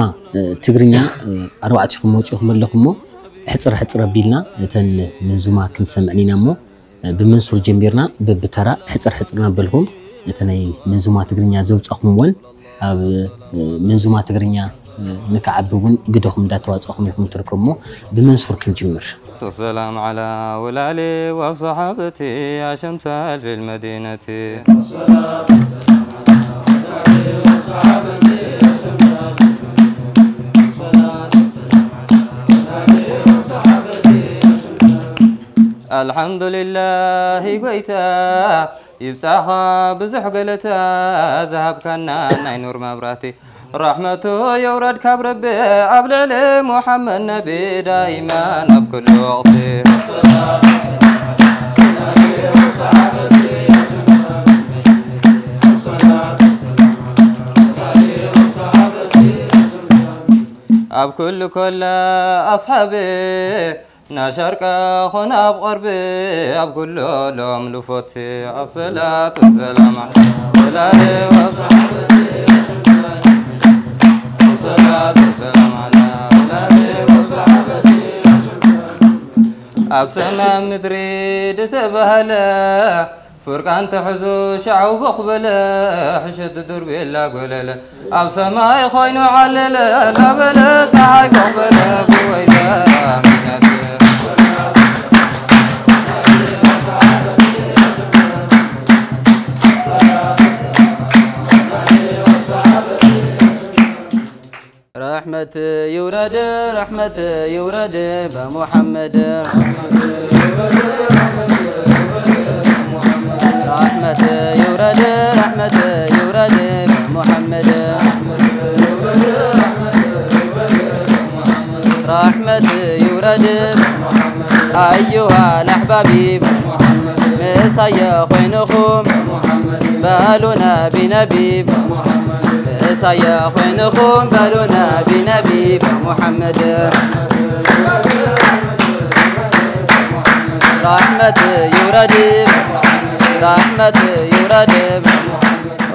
ትግርኛ ኣርባዕቲኹም መፂኹም ኣለኹም ሞ ሕፅር ሕፅር ኣቢልና እተን መንዙማ ክንሰምዕን ኢና እሞ ብመንሱር ጀሚርና በብተራ ሕፅር ሕፅር ነበልኩም እቲ ናይ መንዙማ ትግርኛ ዘውፀኹምዎን ኣብ መንዙማ ትግርኛ ንክዓቢ እውን ግደኹም እንዳተዋፀኹም ኢኹም ትርከቡ እሞ ብመንሱር ክንጅምር
السلام على ولالي وصحابتي يا شمس في المدينة الحمد لله قويتا يفتحها بزح قلتا ذهب كان ناي نور مبراتي. رحمته يورد كاب ربي عبد العلي محمد نبي دايما بكل وقت. أب كل كل أصحابي. أب كل لهم لفوتي الصلاة والسلام على وصحبة. الصلاة والسلام على أولاده وصحبة. أب سما مدري دتبهلا فرقان تحزو شعو بقبلة حشد دور بلا قولة أب سماي خوينو علل لا رحمة يورد رحمة يورد بمحمد رحمة يورد رحمة يورد بمحمد رحمة يورد. أيها الأحباب مسايا خينكم بالنا بنبي مسايا خينكم بالنا بنبي محمد. رحمة يورد رحمة يورد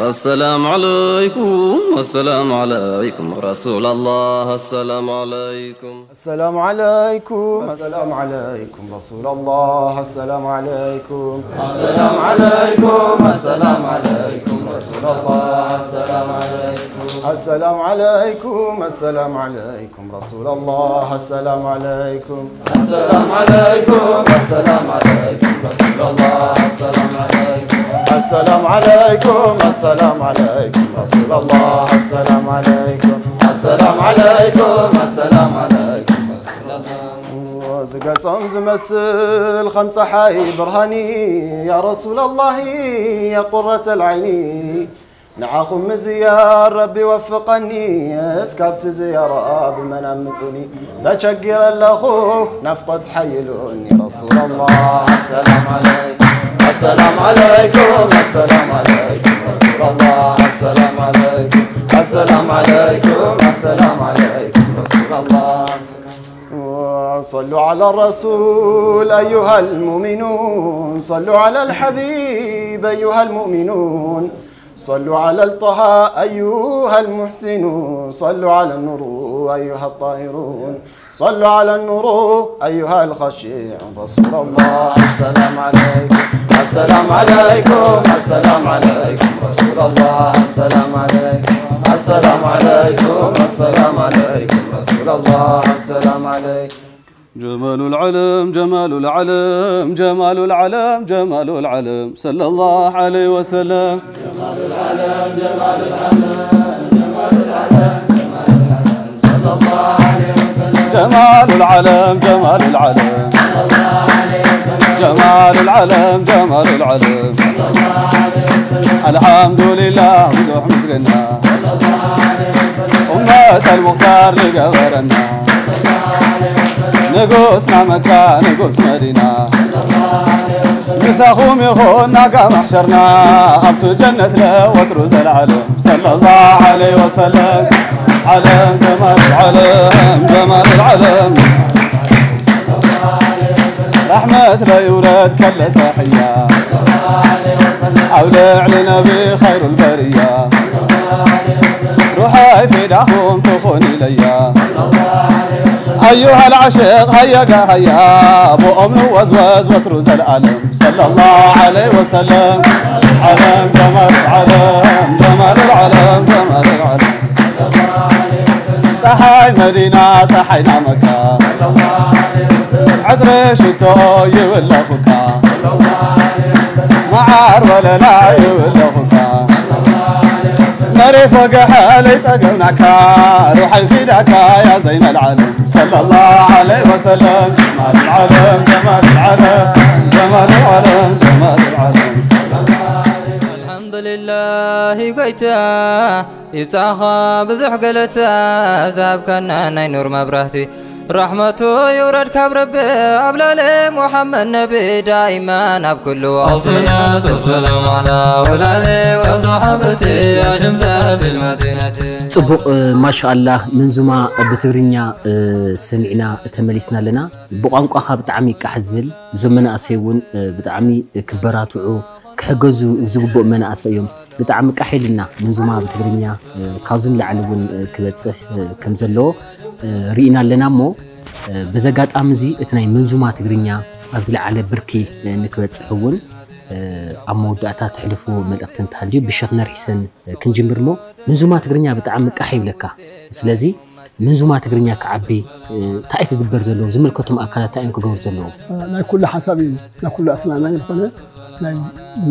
السلام عليكم السلام عليكم رسول الله السلام عليكم
السلام عليكم السلام عليكم رسول الله السلام عليكم السلام عليكم السلام عليكم رسول الله السلام عليكم السلام عليكم السلام عليكم رسول الله السلام عليكم السلام عليكم السلام عليكم رسول الله السلام عليكم السلام عليكم السلام عليكم رسول الله. السلام عليكم السلام عليكم السلام عليكم رسول الله. زقصم زمسل خمس حي برهاني يا رسول الله يا قرة العين. نعاخم زيار ربي وفقني اسكبت زيارة بمنام مزوني تشقر الاخو نفقة حيلوني رسول الله. السلام عليكم. السلام عليكم السلام عليكم رسول الله السلام عليكم السلام عليكم السلام عليكم رسول الله. صلوا على الرسول أيها المؤمنون صلوا على الحبيب أيها المؤمنون صلوا على الطه أيها المحسنون صلوا على النور أيها الطاهرون. صلوا على النور أيها الخشيعون رسول الله. السلام عليكم السلام عليكم السلام عليكم رسول الله. السلام عليكم السلام عليكم السلام عليكم رسول الله. السلام عليكم.
جمال العلم جمال العلم جمال العلم جمال العلم. صلى الله عليه وسلم.
جمال العلم جمال العلم. جمال العلم جمال العلم.
جمال العلم جمال العلم. الحمد لله
عليه وسلم
أمة المختار لقبرنا نقوسنا مكة نقوس مدينة. يخونا قام محشرنا أبتو جنة له وتروز العلم. صلى الله عليه وسلم. علم جمال العلم جمال العلم. رحمة لا يورد كل تحية
صلى الله عليه وسلم
أولع لنبي خير البرية. روحي في دعهم تخوني ليا. أيها العشيق هيا هيا. أبو أمن وزوز وتروز العلم صلى الله عليه وسلم. علم جمال العلم جمال العلم جمال العلم.
تحي مدينة تحي نامكا
عدري شتو يولى خوكا
معار ولا لا يولى
خوكا مريت وقح
لي تقوناكا روحي فداكا
يا زين العالم
صلى الله عليه وسلم
جمال العالم جمال العالم جمال العالم جمال العالم
صلى الله
الحمد لله قيتا يبتعخا بزح قلتا. ذاب كان ناي نور مبرهتي. رحمته يورد كاب ربي. أبلالي محمد نبي دائما. بكل وقت الصلاة والسلام على ولالي وصحبتي يا شمسة في المدينة
صبوق ما شاء الله من زما بتبرنيا سمعنا تمليسنا لنا بقانقها بتعمي كحزبل زمنا أسيون بتعمي كبراتعو ክሕገዙ ዝግብኡ መናእሰይ እዮም። ብጣዕሚ ቃሕ ኢልና መንዙማ ብትግርኛ ካብዚ ንላዕሊ እውን ክበፅሕ ከም ዘለዎ ርኢና ኣለና እሞ በዚ ኣጋጣሚ እዚ እቲ ናይ መንዙማ ትግርኛ ኣብ ዝለዓለ ብርኪ ንክበፅሕ እውን ኣብ መወዳእታ ትሕልፉ መልእኽቲ እንተሃልዩ ብሸኽ ነርሒሰን ክንጅምር እሞ መንዙማ ትግርኛ ብጣዕሚ ቃሕ ይብለካ። ስለዚ መንዙማ ትግርኛ ክዓቢ እንታይ ክግበር ዘለዎ? ዝምልከቶም ኣካላት እንታይ እዮም ክገብሩ ዘለዎም?
ናይ ኩሉ ሓሳብ እዩ። ናይ ኩሉ ኣስናናይ ዝኾነ ናይ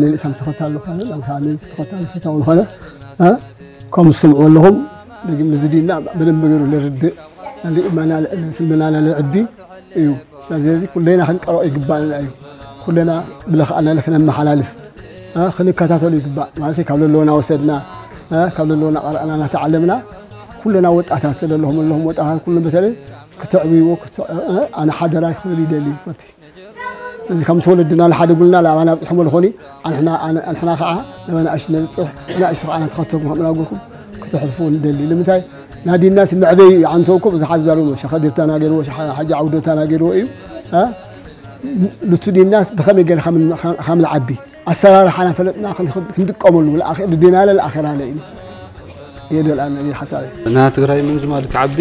ሌሊእሳም ተኸታሊ ዝኾነ ለምሳሌ ተኸታሊ ፈታዊ ዝኾነ ከምኡ ዝሰምዕዎ ኣለኹም ደግም ንዝዲና በደንብ ገይሩ ዝርድእ ስልመና ልዕቢ እዩ ስለዚ ኩለና ክንቀረኦ ይግባእና እዩ ኩለና ብለክኣና ክነመሓላልፍ ክንከታተሉ ይግባእ ማለት ካብ ዘለዎና ወሰድና ካብ ዘለዎና ቀረአና እናተዓለምና ኩለና ወጣታት ዘለኹም ኣለኹም ወጣታት ኩሉ በተለይ ክተዕብይዎ ኣነ ሓደራ ክብል ይደሊ ፈቲ እዚ ከምቲ ወለድና ንሓደ ጉልና ንኣባና ኣብፅሖም ዝኾኒ ኣንሕና ከዓ ንመናእሽ ነብፅሕ መናእሽ ከዓ ናተኸተልኩም ከምና ገርኩም ክተሕልፉ ንደሊ ንምንታይ ናዲናስ መዕበይ ዓንተውኩም ብዙሓት ዛለሞ ሸኸዲር ተናገርዎ ሓጂ ዓውዶ ተናገርዎ እዩ ንቱ ዲናስ ብኸመይ ገይረ ከም ዝዓቢ ኣሰራርሓና ፈለጥና ክንጥቀመሉ ድና ለ ኣኼራ ለ እዩ የደልኣና ሓሳብ
ና ትግራይ መንዙማ ልክዓቢ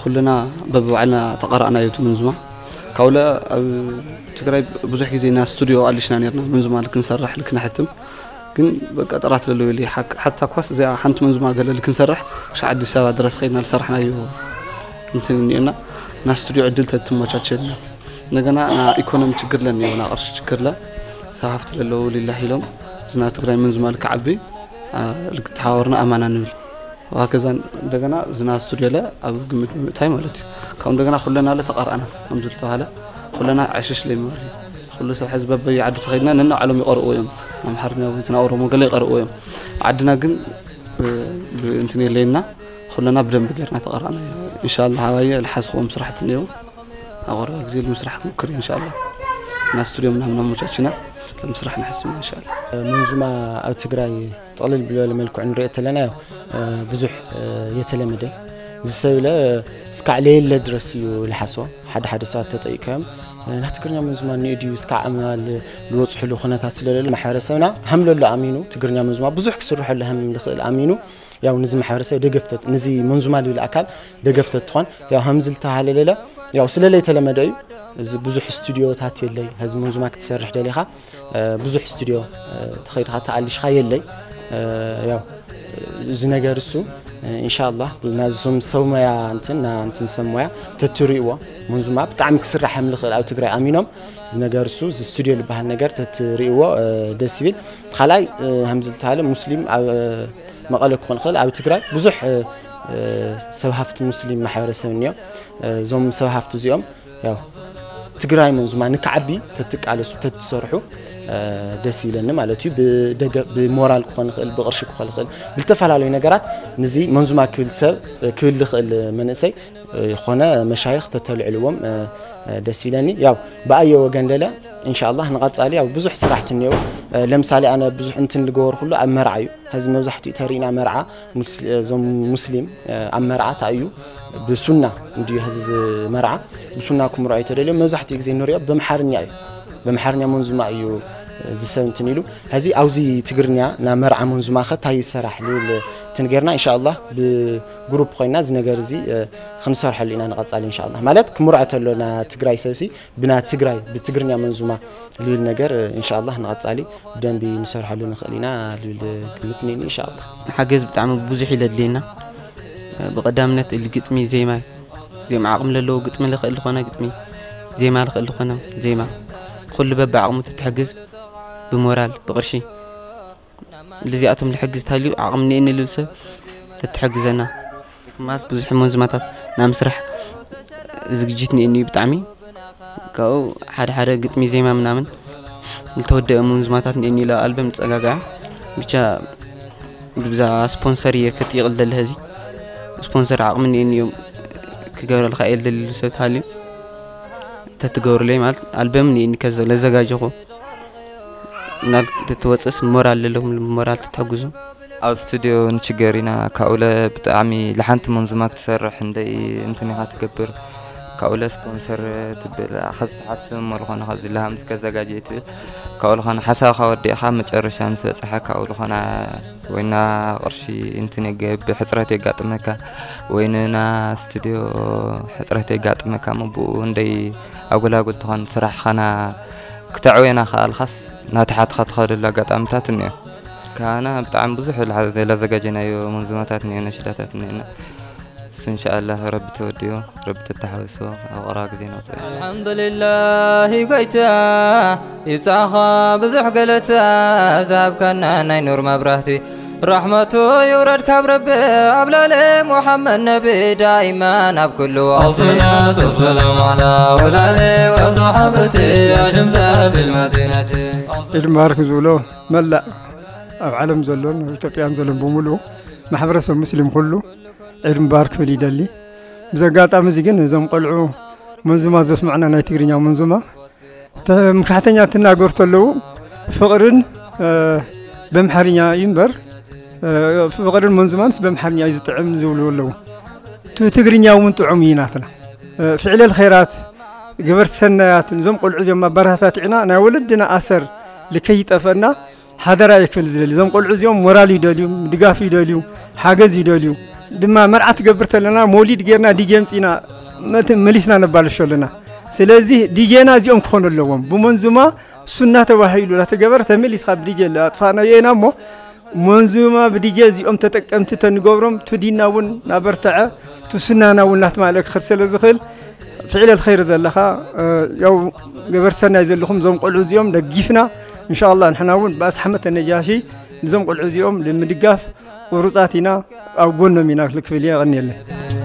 ኩልና በብባዕልና ተቐረእና እዩ መንዙማ ካብለ ኣብ ትግራይ ብዙሕ ግዜ ና ስቱድዮ ኣሊሽና ነርና መንዙማ ልክንሰርሕ ልክነሕትም ግን በቃ ጥራት ለለዎ ኢሉ ሓታ ኳስ እዚኣ ሓንቲ መንዙማ ገለ ልክንሰርሕ ክሻዕ ኣዲስ ኣበባ ድረስ ከይድና ዝሰርሕናዮ እንትን እኒአና ና ስቱድዮ ዕድል ተትመቻቸልና እንደገና ና ኢኮኖሚ ችግር ለን እኒኦ ና ቅርሺ ችግር ለ ሰሃፍቲ ለለዉ ሊላህ ኢሎም ዝና ትግራይ መንዙማ ልክዓቢ ልክተሓወርና ኣማና ንብል ወከዛ እንደገና ዝና ስቱድዮ ለ ኣብ ግምት ብምእታይ ማለት እዩ ካብ እንደገና ኩለና ለ ተቐርአና ከም ዝተባሃለ ኩለና ዕሽሽ ለይመሪ ኩሉ ሰብ ሕዚ በበየ ዓዲ ተኸይድና ነናባዕሎም ይቐርእዎ እዮም ኣምሓርኛ ወይ ትና ኦሮሞ ገለ ይቐርእዎ እዮም ዓድና ግን እንትን የለየና ኩለና ብደንቢ ጌርና ተቐርአና እንሻ ላ ሃባየ ዝሓዝኽዎም ስራሕቲ እኒአው ኣብ ቀረባ ግዜ ንምስራሕ ክምክር እየ እንሻ ላ ና ስቱድዮ ምናምን ኣመቻችና ንምስራሕ ንሓስብ እንሻ ላ
መንዙማ ኣብ ትግራይ ጥቕልል ብለለ መልክዑ ንሪኦ ተለና ያው ብዙሕ የተለመደ ዝሰብለ እስካዕ ለየለ ድረስ እዩ ዝሓስቦ ሓደ ሓደ ሰባት ተጠይቀዮም ናይ ትግርኛ መዝሙር እኒኦ ድዩ እስካዕ ኣምናል ዝወፅሕሉ ኩነታት ስለለለ ማሕበረሰብና ሃምለሎ ኣሚኑ ትግርኛ መዝሙር ብዙሕ ክስርሐሉ ሃም ዝኽእል ኣሚኑ ያው ነዚ ማሕበረሰብ ደገፍተት ነዚ መንዙማ ልብል ኣካል ደገፍተት ትኾን ያው ከምዚ ዝተሃለለለ ያው ስለለይ ተለመደ እዩ እዚ ብዙሕ ስቱድዮታት የለይ ህዚ መንዙማ ክትሰርሕ ደሊኻ ብዙሕ ስቱድዮ ተኸይድካ ተኣሊሽካ የለይ ያው እዚ ነገር እሱ ኢንሻአላህ ናዞም ሰብ ሞያ እንትን ና እንትን ሰብ ሞያ ተትርእይዎ መንዙማ ብጣዕሚ ክስራሕ ከም ዝኽእል ኣብ ትግራይ ኣሚኖም እዚ ነገር እሱ እዚ ስቱድዮ ዝበሃል ነገር ተትርእይዎ ደስ ይብል ካልኣይ ከምዚ ዝተባሃለ ሙስሊም ኣብ መቐለ ክኾን ይኽእል ኣብ ትግራይ ብዙሕ ሰብ ሃፍቲ ሙስሊም ማሕበረሰብ እኒኦ እዞም ሰብ ሃፍቲ እዚኦም ያው ትግራይ መንዙማ ንክዓቢ ተትቃለሱ ተትሰርሑ ደስ ይብለኒ ማለት እዩ ብሞራል ክኾን ይኽእል ብቅርሺ ክኾን ይኽእል ብዝተፈላለዩ ነገራት ነዚ መንዙማ ክብል ሰብ ክብል ዝኽእል መንእሰይ ዝኾነ መሻይኽ ተተልዕልዎም ደስ ይብለኒ ያው ብኣየ ወገን ለለ ኢንሻአላህ ንቐፃሊ ያው ብዙሕ ስራሕቲ እኒአው ለምሳሌ ኣነ ብዙሕ እንትን ዝገበሩ ኩሉ ኣብ መርዓ እዩ ሕዚ መብዛሕትኡ ተሪእና መርዓ እዞም ሙስሊም ኣብ መርዓ ታ እዩ ብሱና እንድዩ ሕዚ መርዓ ብሱና ክምርዖ ተደልዮ መብዛሕትኡ ግዜ ንሪኦ ብምሓርኛ እዩ ብምሓርኛ መንዙማ እዩ ዝሰብ እንትን ኢሉ ሕዚ ኣብዚ ትግርኛ ና መርዓ መንዙማ ኸ እንታይ ይሰራሕ ልብል እንትን ጌርና እንሻ ኣላህ ብግሩፕ ኮይና እዚ ነገር እዚ ክንሰርሐሉ ኢና ንቐፃሊ እንሻ ኣላህ ማለት ክምርዖ ተሎ ና ትግራይ ሰብሲ ብና ትግራይ ብትግርኛ መንዙማ ልብል ነገር እንሻ ኣላህ ንቐፃሊ ብደንቢ ንሰርሐሉ ንኽእል ኢና ልብል ግምት ኒኒ እንሻ ኣላህ
ሓገዝ ብጣዕሚ ብዙሕ ኢለ ድልየና ብቐዳምነት ግጥሚ ዜማ ዜማ ዓቕሚ ዘለዎ ግጥሚ ዝኽእል ዝኾነ ግጥሚ ዜማ ዝኽእል ዝኾነ ዜማ ኩሉ በቢ ዓቕሙ ተትሕግዝ ብሞራል ብቅርሺ ለዚኣቶም ዝሕግዝ እንተሃልዩ ዓቕሚ እኒአኒ ልብል ሰብ ተትሕግዘና ማለት ብዙሕ መንዙማታት ናብ ምስራሕ ዝግጅት እኒአኒ እዩ ብጣዕሚ ካብኡ ሓደ ሓደ ግጥሚ ዜማ ምናምን ዝተወደአ መንዙማታት እኒአኒ ኢለ ኣልበም ፀጋግዓ ብቻ ብዛ ስፖንሰር እየ ከጥይቕል ደለ ህዚ ስፖንሰር ዓቕሚ እኒአኒ እዮም ክገብረልካ እየ ልደሊ ሰብ ተሃልዩ ተትገብሩለይ ማለት ኣልበም እኒአኒ ከዘ ለዘጋጀኹ ምናልባት ትትወፅስ ሞራል ኣለዎም ሞራል ትትሕግዙ
ኣብ ስቱድዮ ንችገር ኢና ካብኡ ለ ብጣዕሚ ለሓንቲ መንዙማ ክትሰርሕ እንደይ እንትን ኢኻ ትገብር ካብኡ ለ ስፖንሰር ትብል ከዚ ትሓስብ እሞ ዝኾነ ከዚ ለሃምቲ ከዘጋጀይ ትብል ካብኡ ልኾነ ሓሳብካ ወዲእኻ መጨረሻ ምስ በፅሐ ካብኡ ልኾነ ወይና ቅርሺ እንትን ብሕፅረት የጋጥመካ ወይንና ስቱድዮ ሕፅረት የጋጥመካ ሞ ብኡ እንደይ ኣጎላጎል ትኾን ስራሕኻና ክተዕወና ከኣልኻስ ናትሓትካ ትኸደሉ ኣጋጣሚታት እኒኦ ካና ብጣዕሚ ብዙሕ ዘዘጋጀናዮ መንዙማታት እኒአና ሽላታት እኒአና إن شاء الله رب توديو رب تتحوسو أو أراك زين الحمد
لله قيتا يتاخا بزح قلتا ذاب كان ناي نور مبرهتي. رحمته يورد كاب ربي أبلال محمد نبي دائما بكل وقت الصلاة والسلام على ولادي وصحابتي يا شمسة في المدينة
المبارك زولو ملا أب عالم زلون وإثيوبيان زلون بمولو محبرسة مسلم كله. عيد مبارك بل يدلي بزقاطع مزيقن زم قلعو منظومة زو سمعنا ناي تقرينيا منظومة مكحتنيا تناقر تلو فقرن بمحرنيا ينبر فقرن منظومة بمحرنيا يزطعم زولو لو تو تقرينيا ومن طعم يناتنا فعل الخيرات قبرت سنيات زم قلعو زم برهتات عنا نا ولدنا أسر لكي يطفنا حدرا يكفل زلي زم قلعو زيوم مورال يدليو دقاف يدليو حاجز يدليو ድማ መርዓ ትገብር ተለና ሞሊድ ጌርና ዲጄ ምፅና መሊስና ነባልሾ ኣለና ስለዚ ዲጄና እዚኦም ክኾኑ ኣለዎም ብመንዙማ ሱና ተባሂሉ እናተገበረ ተመሊስካ ብዲጄ ኣጥፋእናዮ ኢና እሞ መንዙማ ብዲጄ እዚኦም ተጠቀምቲ ተንገብሮም ቱዲና እውን ናበርትዐ ቱስናና እውን ናትማለ ክኽድ ስለ ዝኽእል ፍዕል ልኸይር ዘለኻ ያው ገበርቲ ሰናይ ዘለኹም እዞም ቆልዑ እዚኦም ደጊፍና እንሻ ላ ንሕና እውን ብኣስሓመተ ነጃሺ ንዞም ቆልዑ እዚኦም ንምድጋፍ ورصاتنا أو قلنا أكل الكفليه غني
له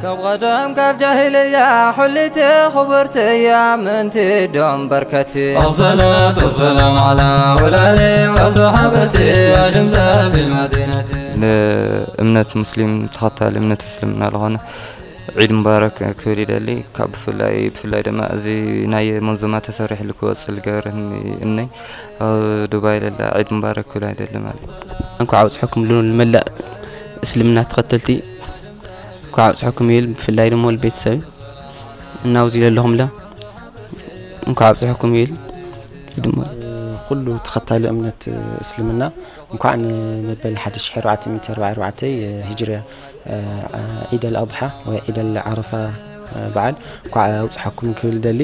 كاب قدم كاب جاهلية حلتي خبرتي منتي دوم بركتي الصلاة والسلام على ولادي وصحابتي يا شمسة في المدينة
امنة مسلم تخطى لامنة اسلمنا لغانا እምነት እስልምና ዝኾነ ዒድ ሙባረክ ክብል ይደሊ ካብ ብፍላይ ብፍላይ ድማ እዚ ናይ መንዙማ ተሰሪሕሉ ክወፅእ ዝገበረኒ እነይ ኣብ ዱባይ ለላ ዒድ ሙባረክ ክብል ይደሊ ማለት እዩ
እንኳ ኣውፅሐኩም ልመላእ እስልምና ተኸተልቲ እንኳዕ ኣብፅሕኩም ይብል ብፍላይ ደሞ ቤተሰብ እናውዚ ዘለኹም ለ እንኳዕ ኣብፅሕኩም ይብል ይድሞ
ኩሉ ተኸታሊ እምነት እስልምና እንኳዕ ንመበል 1444 ሂጅርያ ዒድ አልአድሓ ወይ ዒድ አልዓረፋ በዓል እንኳዕ ኣውፅሓኩም ክብል ደሊ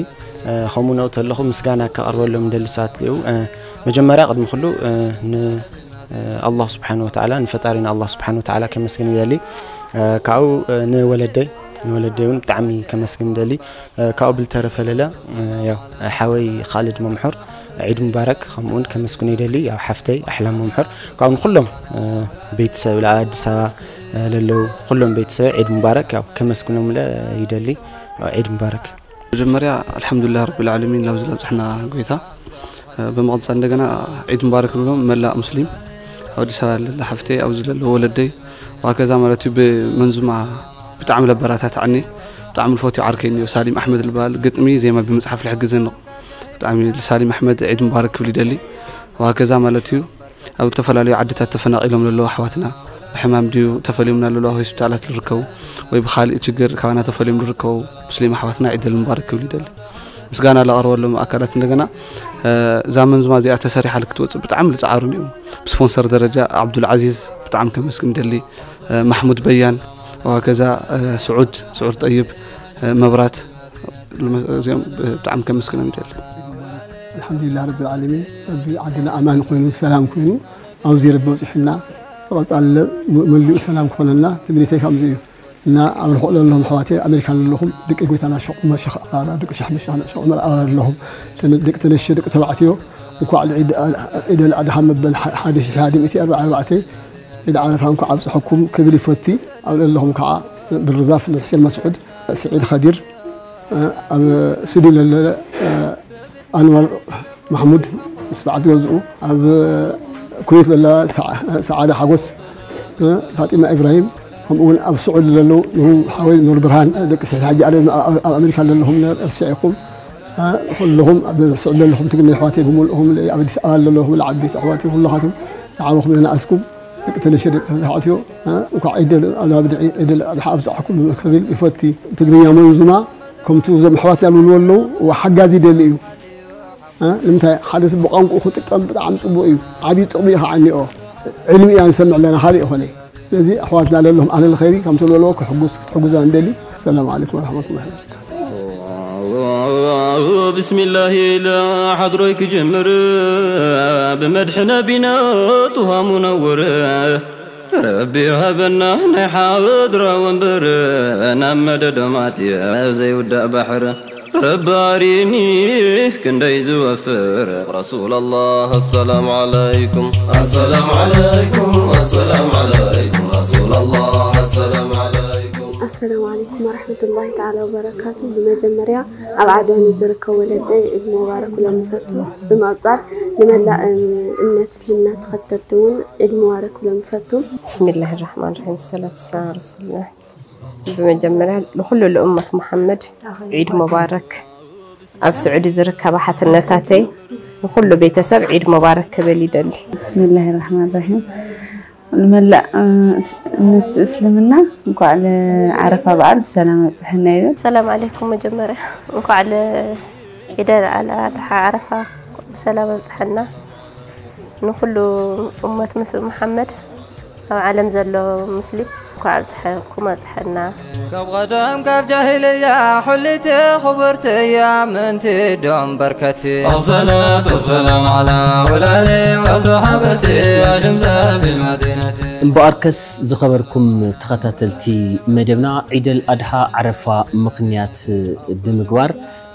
ከምኡ ነኡ ተለኹ ምስጋና ከቐርበሎም ደሊ ሰባት እዩ መጀመርያ ቅድሚ ኩሉ ንኣላህ ስብሓን ወተዓላ ንፈጣሪና ኣላህ ስብሓን ወተዓላ ከመስግን ይደሊ ካብኡ ንወለደይ ንወለደይ እውን ብጣዕሚ ከመስግን ደሊ ካብኡ ብልተረፈለለ ያው ሓወይ ካልድ መምሑር ዒድ ሙባረክ ከምኡውን ከመስግኑ ይደሊ ያው ሓፍተይ ኣሕላም መምሑር ካብኡ ንኩሎም ቤተሰብ ኣዲስ ኣበባ ለለው ኩሎም ቤተሰብ ዒድ ሙባረክ ያው ከመስግኖም ለ ይደሊ ዒድ ሙባረክ
መጀመሪያ አልሐምዱሊላህ ረብል ዓለሚን ላብዚ ላብፅሕና ጎይታ ብምቕፃል እንደገና ዒድ ሙባረክ ንብሎም መላእ ሙስሊም ኣብ ኣዲስ ኣበባ ለላ ሓፍተይ ኣብዚ ዘሎ ወለደይ ወከዛ ማለት እዩ ብመንዙማ ብጣዕሚ ለበራታትዓኒ ብጣዕሚ ልፈትዮ ዓርከይ እኒኦ ሳሊም ኣሕመድ ዝበሃል ግጥሚ ዜማ ብምፅሓፍ ዝሕግዘኒ ብጣዕሚ ሳሊም ኣሕመድ ዒድ ሙባረክ ክብል ይደሊ ወከዛ ማለት እዩ ኣብ ዝተፈላለዩ ዓድታት ተፈናቂሎም ዘለዉ ኣሕዋትና ብሕማም ድዩ ተፈሊዮምና ዘለዋ ሆስፒታላት ዝርከቡ ወይ ብካሊእ ችግር ካባና ተፈሊዮም ዝርከቡ ሙስሊም ኣሕዋትና ዒደል ሙባረክ ክብል ይደሊ ምስጋና ዘቐርበሎም ኣካላት እንደገና እዛ መንዙማ እዚኣ ተሰሪሓ ልክትወፅእ ብጣዕሚ ዝፀዓሩን እዩ ብስፖንሰር ደረጃ ዓብዱልዓዚዝ ብጣዕሚ ከመስግን ደሊ ማሕሙድ በያን ወከዛ ስዑድ ስዑድ ጠይብ መብራት እዚኦም ብጣዕሚ ከመስግኖም ይደሊ
الحمدلله رب العالمين ربي عدنا امان كوينو سلام كوينو اوزي ربي وصحنا وصل ملئ سلام كوننا. تبنيتي كم زيو نا عمل حول لهم حواتي أمريكا لهم. دك إيه تنا شق ما شق على دك شح مش أنا شق مر على لهم. تن دك تنش دك تبعتيه وكو على عيد عيد العدها مبل حادث حادث متي أربع أربعتي إذا عرفهم كعبس حكم كبير فتي أقول لهم كع بالرزاف الحسين مسعود سعيد خدير آه، أبو سدي آه، أنور محمود بس بعد يوزعوا أبو ኩዌት ዘለዋ ሰዓዳ ሓጎስ ፋጢማ ኢብራሂም ከምኡ እውን ኣብ ስዑድ ዘለው ሓወይ ኑር ብርሃን ደቂ ስሕት ሓጂ ኣብ ኣሜሪካ ዘለኹም ርሲዕኩም ኩልኹም ኣብ ስዑድ ዘለኹም ትግነ ኣሕዋተይ ብምልእኹም ኣብ ኣዲስ ኣበባ ዘለኹም ዓበይቲ ኣሕዋተይ ኩላኻትም ዝዓበኹም ንናእስኩም ደቂ ተነሸ ደቂ ተባዕትዮ እንኳዕ ዒድ ኣድሓ ኣብፅሕኩም ክብል ይፈቲ ትግርኛ መንዙማ ከምቲ እዞም ኣሕዋትና ዝብልዎ ኣለው ሓጋዚ ይደሊ እዩ ንምንታይ ሓደ ሰብ ብቋንቁ ክጥቀም ብጣዕሚ ፅቡቅ እዩ ዓብዪ ጥቕሚ ከዓ እኒኦ ዕልሚ ኢና ንሰምዕ ኣለና ካሊእ ይኮነ ስለዚ ኣሕዋትና ዘለኹም ኣነ ልኸይሪ ከምቲ ዝበልዎ ክሕጉስ ክትሕጉዛ ንደሊ ሰላም ዓለይኩም ወረሕመቱላሂ
بسم الله لا حضرك جمر بمدح نبينا طه منور ربي هبنا نحاضر وانبر نمد دمعتي زي وداء بحر رباريني كندي زوفر رسول الله السلام عليكم السلام عليكم السلام عليكم رسول الله السلام عليكم
السلام عليكم ورحمة الله تعالى وبركاته بمجمريا أبعد نزرك ولدي عيد مبارك ولم فتو بمقصد لملا أمنة سلمنا تختلتون عيد مبارك ولم فتو
بسم الله الرحمن الرحيم الصلاة ብመጀመርያ ንኩሉ ልእመት መሓመድ ዒድ ሙባረክ። ኣብ ስዑዲ ዝርከብ ሓትነታተይ ንኩሉ ቤተሰብ ዒድ ሙባረክ ክብል
ይደሊ። ብስምላህ ራሕማን ራሒም ንመላእ እምነት እስልምና እንኳዕ ለዓረፋ በዓል ብሰላም ኣብፅሐና ይብል
ሰላም ዓለይኩም መጀመርያ። እንኳዕ ዒደ ኣልኣድሓ ዓረፋ ብሰላም ኣብፅሐና ንኩሉ እመት ምስ መሓመድ ኣብ ዓለም ዘሎ ሙስሊም كوارزحكمزحنا
كاب قدم كاب جاهلية حلتي خبرتي يا منتي دوم بركتي الصلاة والسلام على ولادي وصحابتي يا شمسة في المدينة
بأركس زخبركم تخطتلتي مدبنا عيد الأضحى عرفة مقنيات بمقوار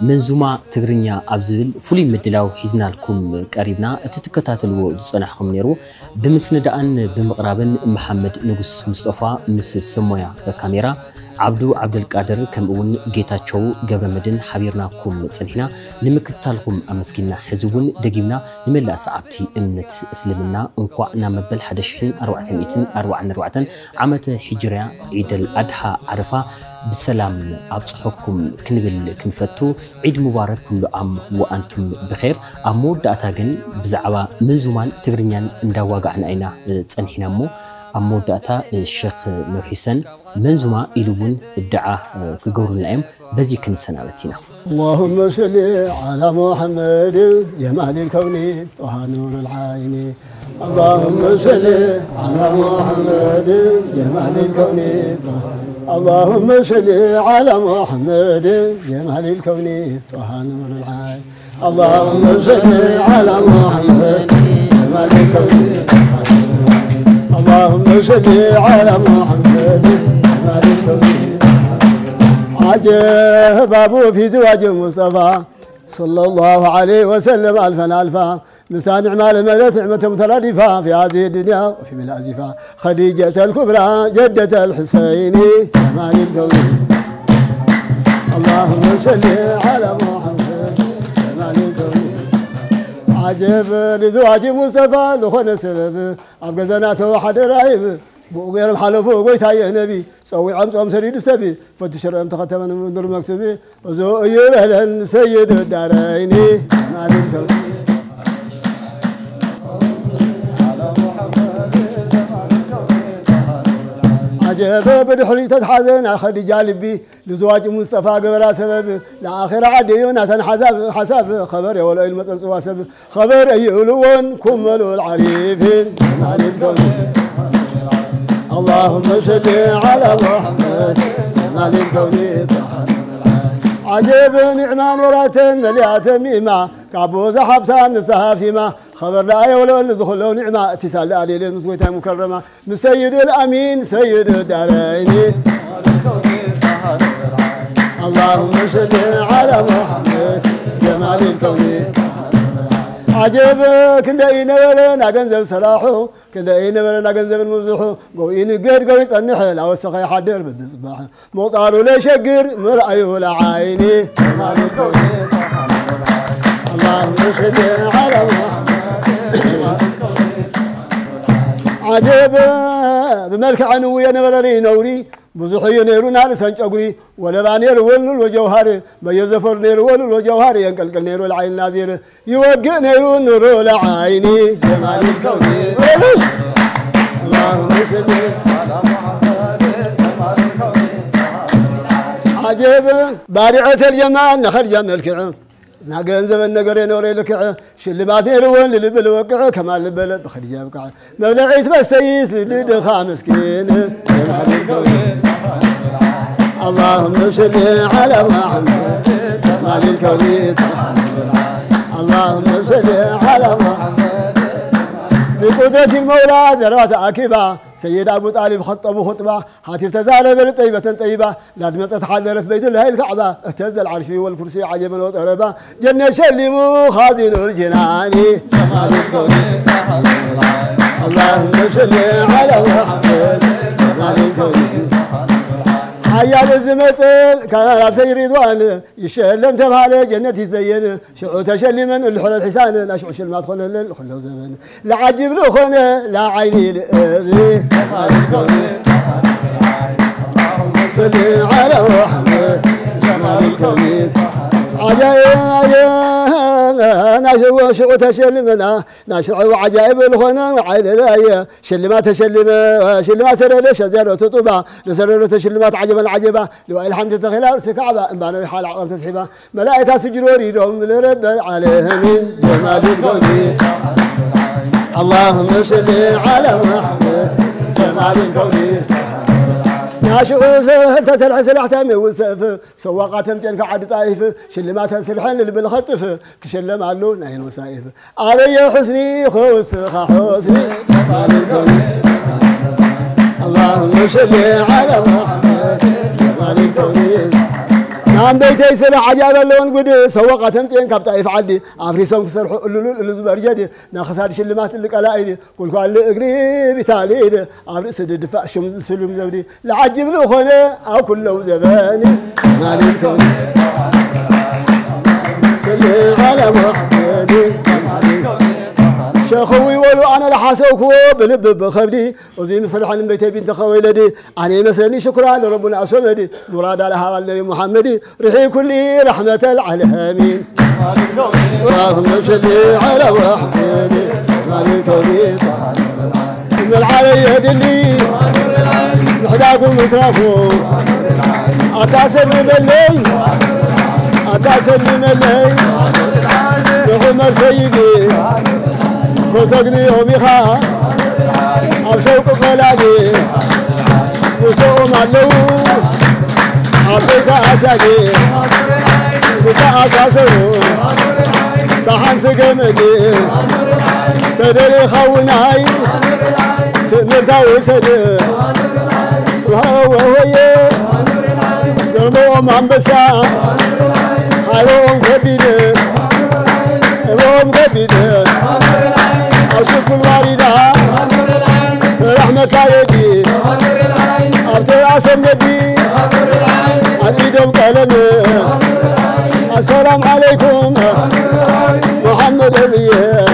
መንዙማ ትግርኛ ኣብ ዝብል ፍሉይ ምድላው ሒዝናልኩም ቀሪብና እቲ ትከታተልዎ ዝፀናሕኩም ነይሩ። ብምስንዳእን ብምቕራብን መሓመድ ንጉስ ሙስጠፋ ምስ ሰሞያ ካሜራ ዓብዱ ዓብደልቃድር ከምኡ እውን ጌታቸው ገብረመድን ሓቢርናኩም ፀኒሕና ንምክትታልኩም ኣመስጊና ሕዚ እውን ደጊምና ንመላእ ሰዓብቲ እምነት እስልምና እንኳዕ ናብ መበል 1444 ዓመተ ሕጅርያ ዒደል ኣድሓ ዓረፋ ብሰላም ኣብፅሐኩም ክንብል ክንፈቱ። ዒድ ሙባረክ ኩሉ ዓም ወኣንቱም ብኸይር። ኣብ መወዳእታ ግን ብዛዕባ መንዙማን ትግርኛን እንዳዋጋዕና ኢና ፀኒሕና እሞ ኣብ መወዳእታ ሸክ መውሒሰን መንዙማ ኢሉ እውን እድዓ ክገብሩልና እዮም በዚ ክንሰናበት ኢና
اللهم صل على محمد جمال الكون طه نور العين اللهم صل على محمد جمال الكون طه اللهم صل على محمد جمال الكون طه نور العين اللهم صل على محمد جمال الكون اللهم صل على محمد عجب أبو في زواج المصطفى. صلى الله عليه وسلم ألفا ألفا. نساء نعمة الملت نعمة مترادفة في هذه الدنيا وفي الأزفة. خديجة الكبرى جدة الحسين جمال الكون اللهم صل على محمد عجب لزواج مصطفى لخن سبب. أبقى زناته حد رايب بوغير حلفو قوي تاي نبي صوي عم سريد سبي. فتشر أم تختمن من نور مكتبي وزو يبهلن سيد الدارين مالك عجب بدحري تتحزن. خديجة لبي لزواج مصطفى قبل سبب. لآخر عدي وناسا حساب حساب خبر ولا المسن سبب. خبر يقولون كملوا العريفين اللهم صل على محمد. جمال الكون عجب نعمان وراتن مليات ميمة كابو زحف سام نسهاف سيما خبر لا يولو نزخلو نعمة اتصال علي للمسويتة مكرمة. من سيد الأمين سيد الدارين. اللهم صل على محمد جمال الكون عجب كندي نبرنا جنزب سلاحه كندي نبرنا جنزب المزحو قوين قد قوي صنح لا وسخ يحضر بالصباح مو صاروا لي شقر مرأيه لعيني. جمال الكون عجيب بملك عنوية نبرري نوري بزحية نيرو نار سنجقري ولبان ولو الوجوهر بيزفر نيرو نيرول الوجوهر ينقلقل نيرو العين نازير يوقع نيرو نورو العيني جمال الكوني ولوش اللهم شدي على محمد جمال الكوني عجيب بارعة الجمال نخرج ملك نا ገንዘብ ነገር የኖረ ልክዕ ሽልማት ነይርዎን ልልብ ልወቅዕ ከማል ልበለ ብኸዲጃ ብቅዕ መብለዒት በሰይስ ልድኻ ምስኪን اللهم صل على محمد مال الكون اللهم صل على محمد بقدرة المولى زرات أكبا سيد أبو طالب خطبوا خطبة. هاتف تزال طيبة طيبة. لازم تتحضرت بيت الله الكعبة. اهتز العرش والكرسي عجبا وطربا. جنة شلموا خازن الجنان. اللهم صل على محمد. حيال الزمسل كان لابس رضوان يشلم تبهاله جنة يزين شعو تشلمن الحر الحسان لا شعو شل ما تدخل خلو زمن لا عجب له خونه لا عيني لأذي صل على محمد جمال الكون ناشو شعو تشلمنا ناشو عجائب الخنا عين لاية شلمات تشلم شلمات سرر شجرة طوبة لسرر تشلمات عجبا عجبا لو الحمد تخلا حال عقب تسحبا ملائكة سجروا يدهم لرب العالمين جمال اللهم صل على محمد جمال الكون ناشو تسلح سلح تامي وسف سواقات تمتين كعد طائف شلمات اللي بالخطف كشلم علو ناين وسائف علي حسني خوس حسني اللهم صل على محمد نعم بيتي سلح عجاب اللون قد سواقة تمتين كاب طائف عدي عفريسهم كسرحوا اللولو اللي زبر جدي. ناخسار شلمات اللي قلائدي كل قال لي أقري بتالي سد الدفاع شم سلم زبدي لعجب له خنا أو كله زباني. ما ننتون صلي على محمد شيخوي ولو أنا لحاسوكو بلب بخبدي وزي مثل حن بيتي بنت خويلدي. أنا مسني شكرا لربنا اسمدي مراد على هذا النبي محمد رحي كل رحمة العالمين. اللهم صل على محمد. مالك بالعلي يدلي محداكم ترافو أتاسل بلي أتاسل بلي يغمر سيدي. خذقني وبيخا أو شوق قلادي. وسوم علو عطيت أسادي وتأساسو بحنت قمدي تدري خوناي. تنرتا وسد وهو هي قلبهم عنبسا حالهم كبيدة قلبهم كبيدة السلام عليكم. محمد أبيه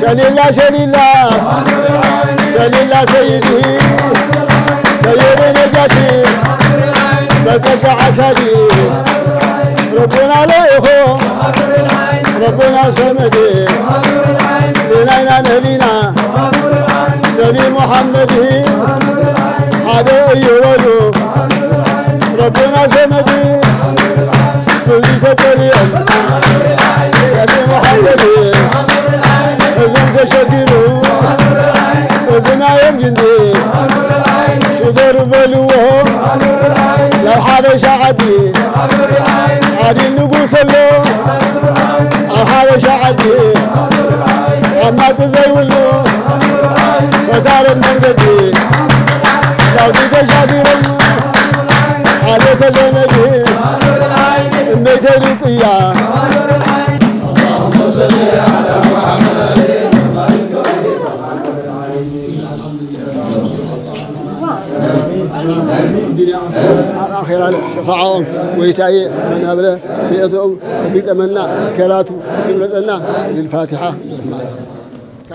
شليلا شليلا شليلا سيدي. سيدي نجاتي بسك عسدي ربنا لا يخو ربنا سمدي لنينا نبينا نبي محمد هذا يولو ربنا سمدي بزي تتليم نبي محمد أزم تشكلوا أزنا يم جندي شدر بلوه لو هذا شعدي عادي له أو هذا شعدي أما تزول له فتار المنقدي لو جيت شادر على تزمدي بيت رقيا اللهم صل على محمد أخيرا شفاعهم ويتاي من هبله بيئتهم بيتمنى. كلاتو بيملتنا للفاتحة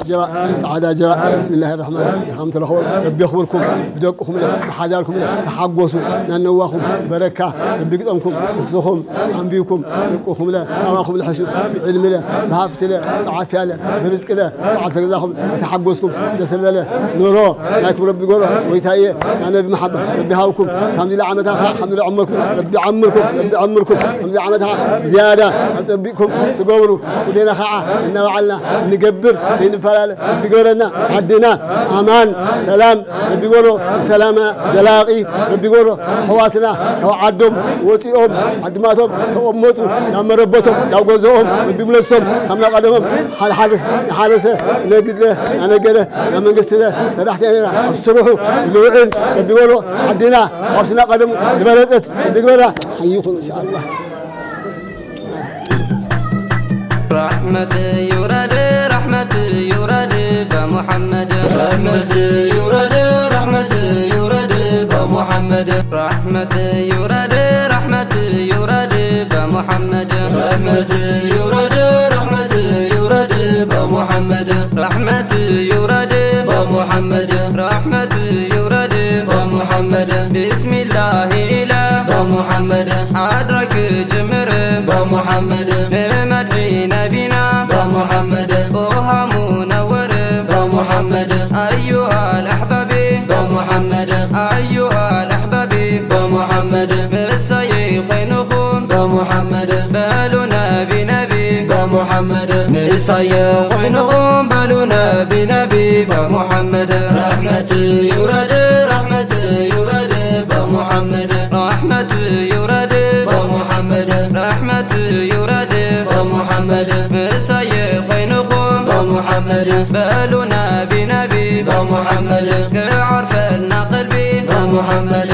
جراء السعادة جراء. بسم الله الرحمن الرحيم. حمد الأخوة ربي يخبركم بدقكم بحاجاركم تحقوسوا ننواكم بركة ربي قدامكم الزخم أنبيكم ربكم لا أماكم الحشو بعلم له بهافت له بعافية له برزق له سعادة رزاكم تحقوسكم دسل له نورو نايكم ربي قولوا ويتاية أنا بمحبة ربي هاوكم. الحمد لله عمتها الحمد لله عمركم ربي عمركم ربي عمركم. الحمد لله عمتها زيادة أسبيكم تقولوا ولينا خاعة إنا وعلنا نقبر نفلال بيقولنا عدنا أمان سلام بيقولوا سلامة زلاقي بيقولوا حواتنا عدهم وسيهم عدماتهم تأمتوا لما ربتهم لو جوزهم بيملسهم كم قدمهم حال نجد له أنا قله لما قست له سرحت أنا بيقولوا عدنا وابسنا قدم لبلزت بيقولوا حيكم إن شاء الله.
رحمة يراد رحمة يراد. بمحمد رحمة يراد رحمة يراد بمحمد. رحمة يراد رحمة يراد بمحمد. رحمة يراد رحمة يراد بمحمد. رحمة يراد بمحمد. رحمة يراد بمحمد. بسم الله إله بمحمد. أدرك جمر بمحمد. بمدحي نبينا بمحمد. أوها منور بمحمد أيها الأحباب. بمحمد أيها الأحباب. بمحمد مسيخ نخون. بمحمد بالنا بنبي. بمحمد مسيخ نخون. بالنا بنبي. بمحمد رحمة يرد رحمة يرد. بمحمد رحمة يرد. بمحمد رحمة يرد. بمحمد بمحمد بالنا بنبي. بمحمد كعرف لنا قلبي بمحمد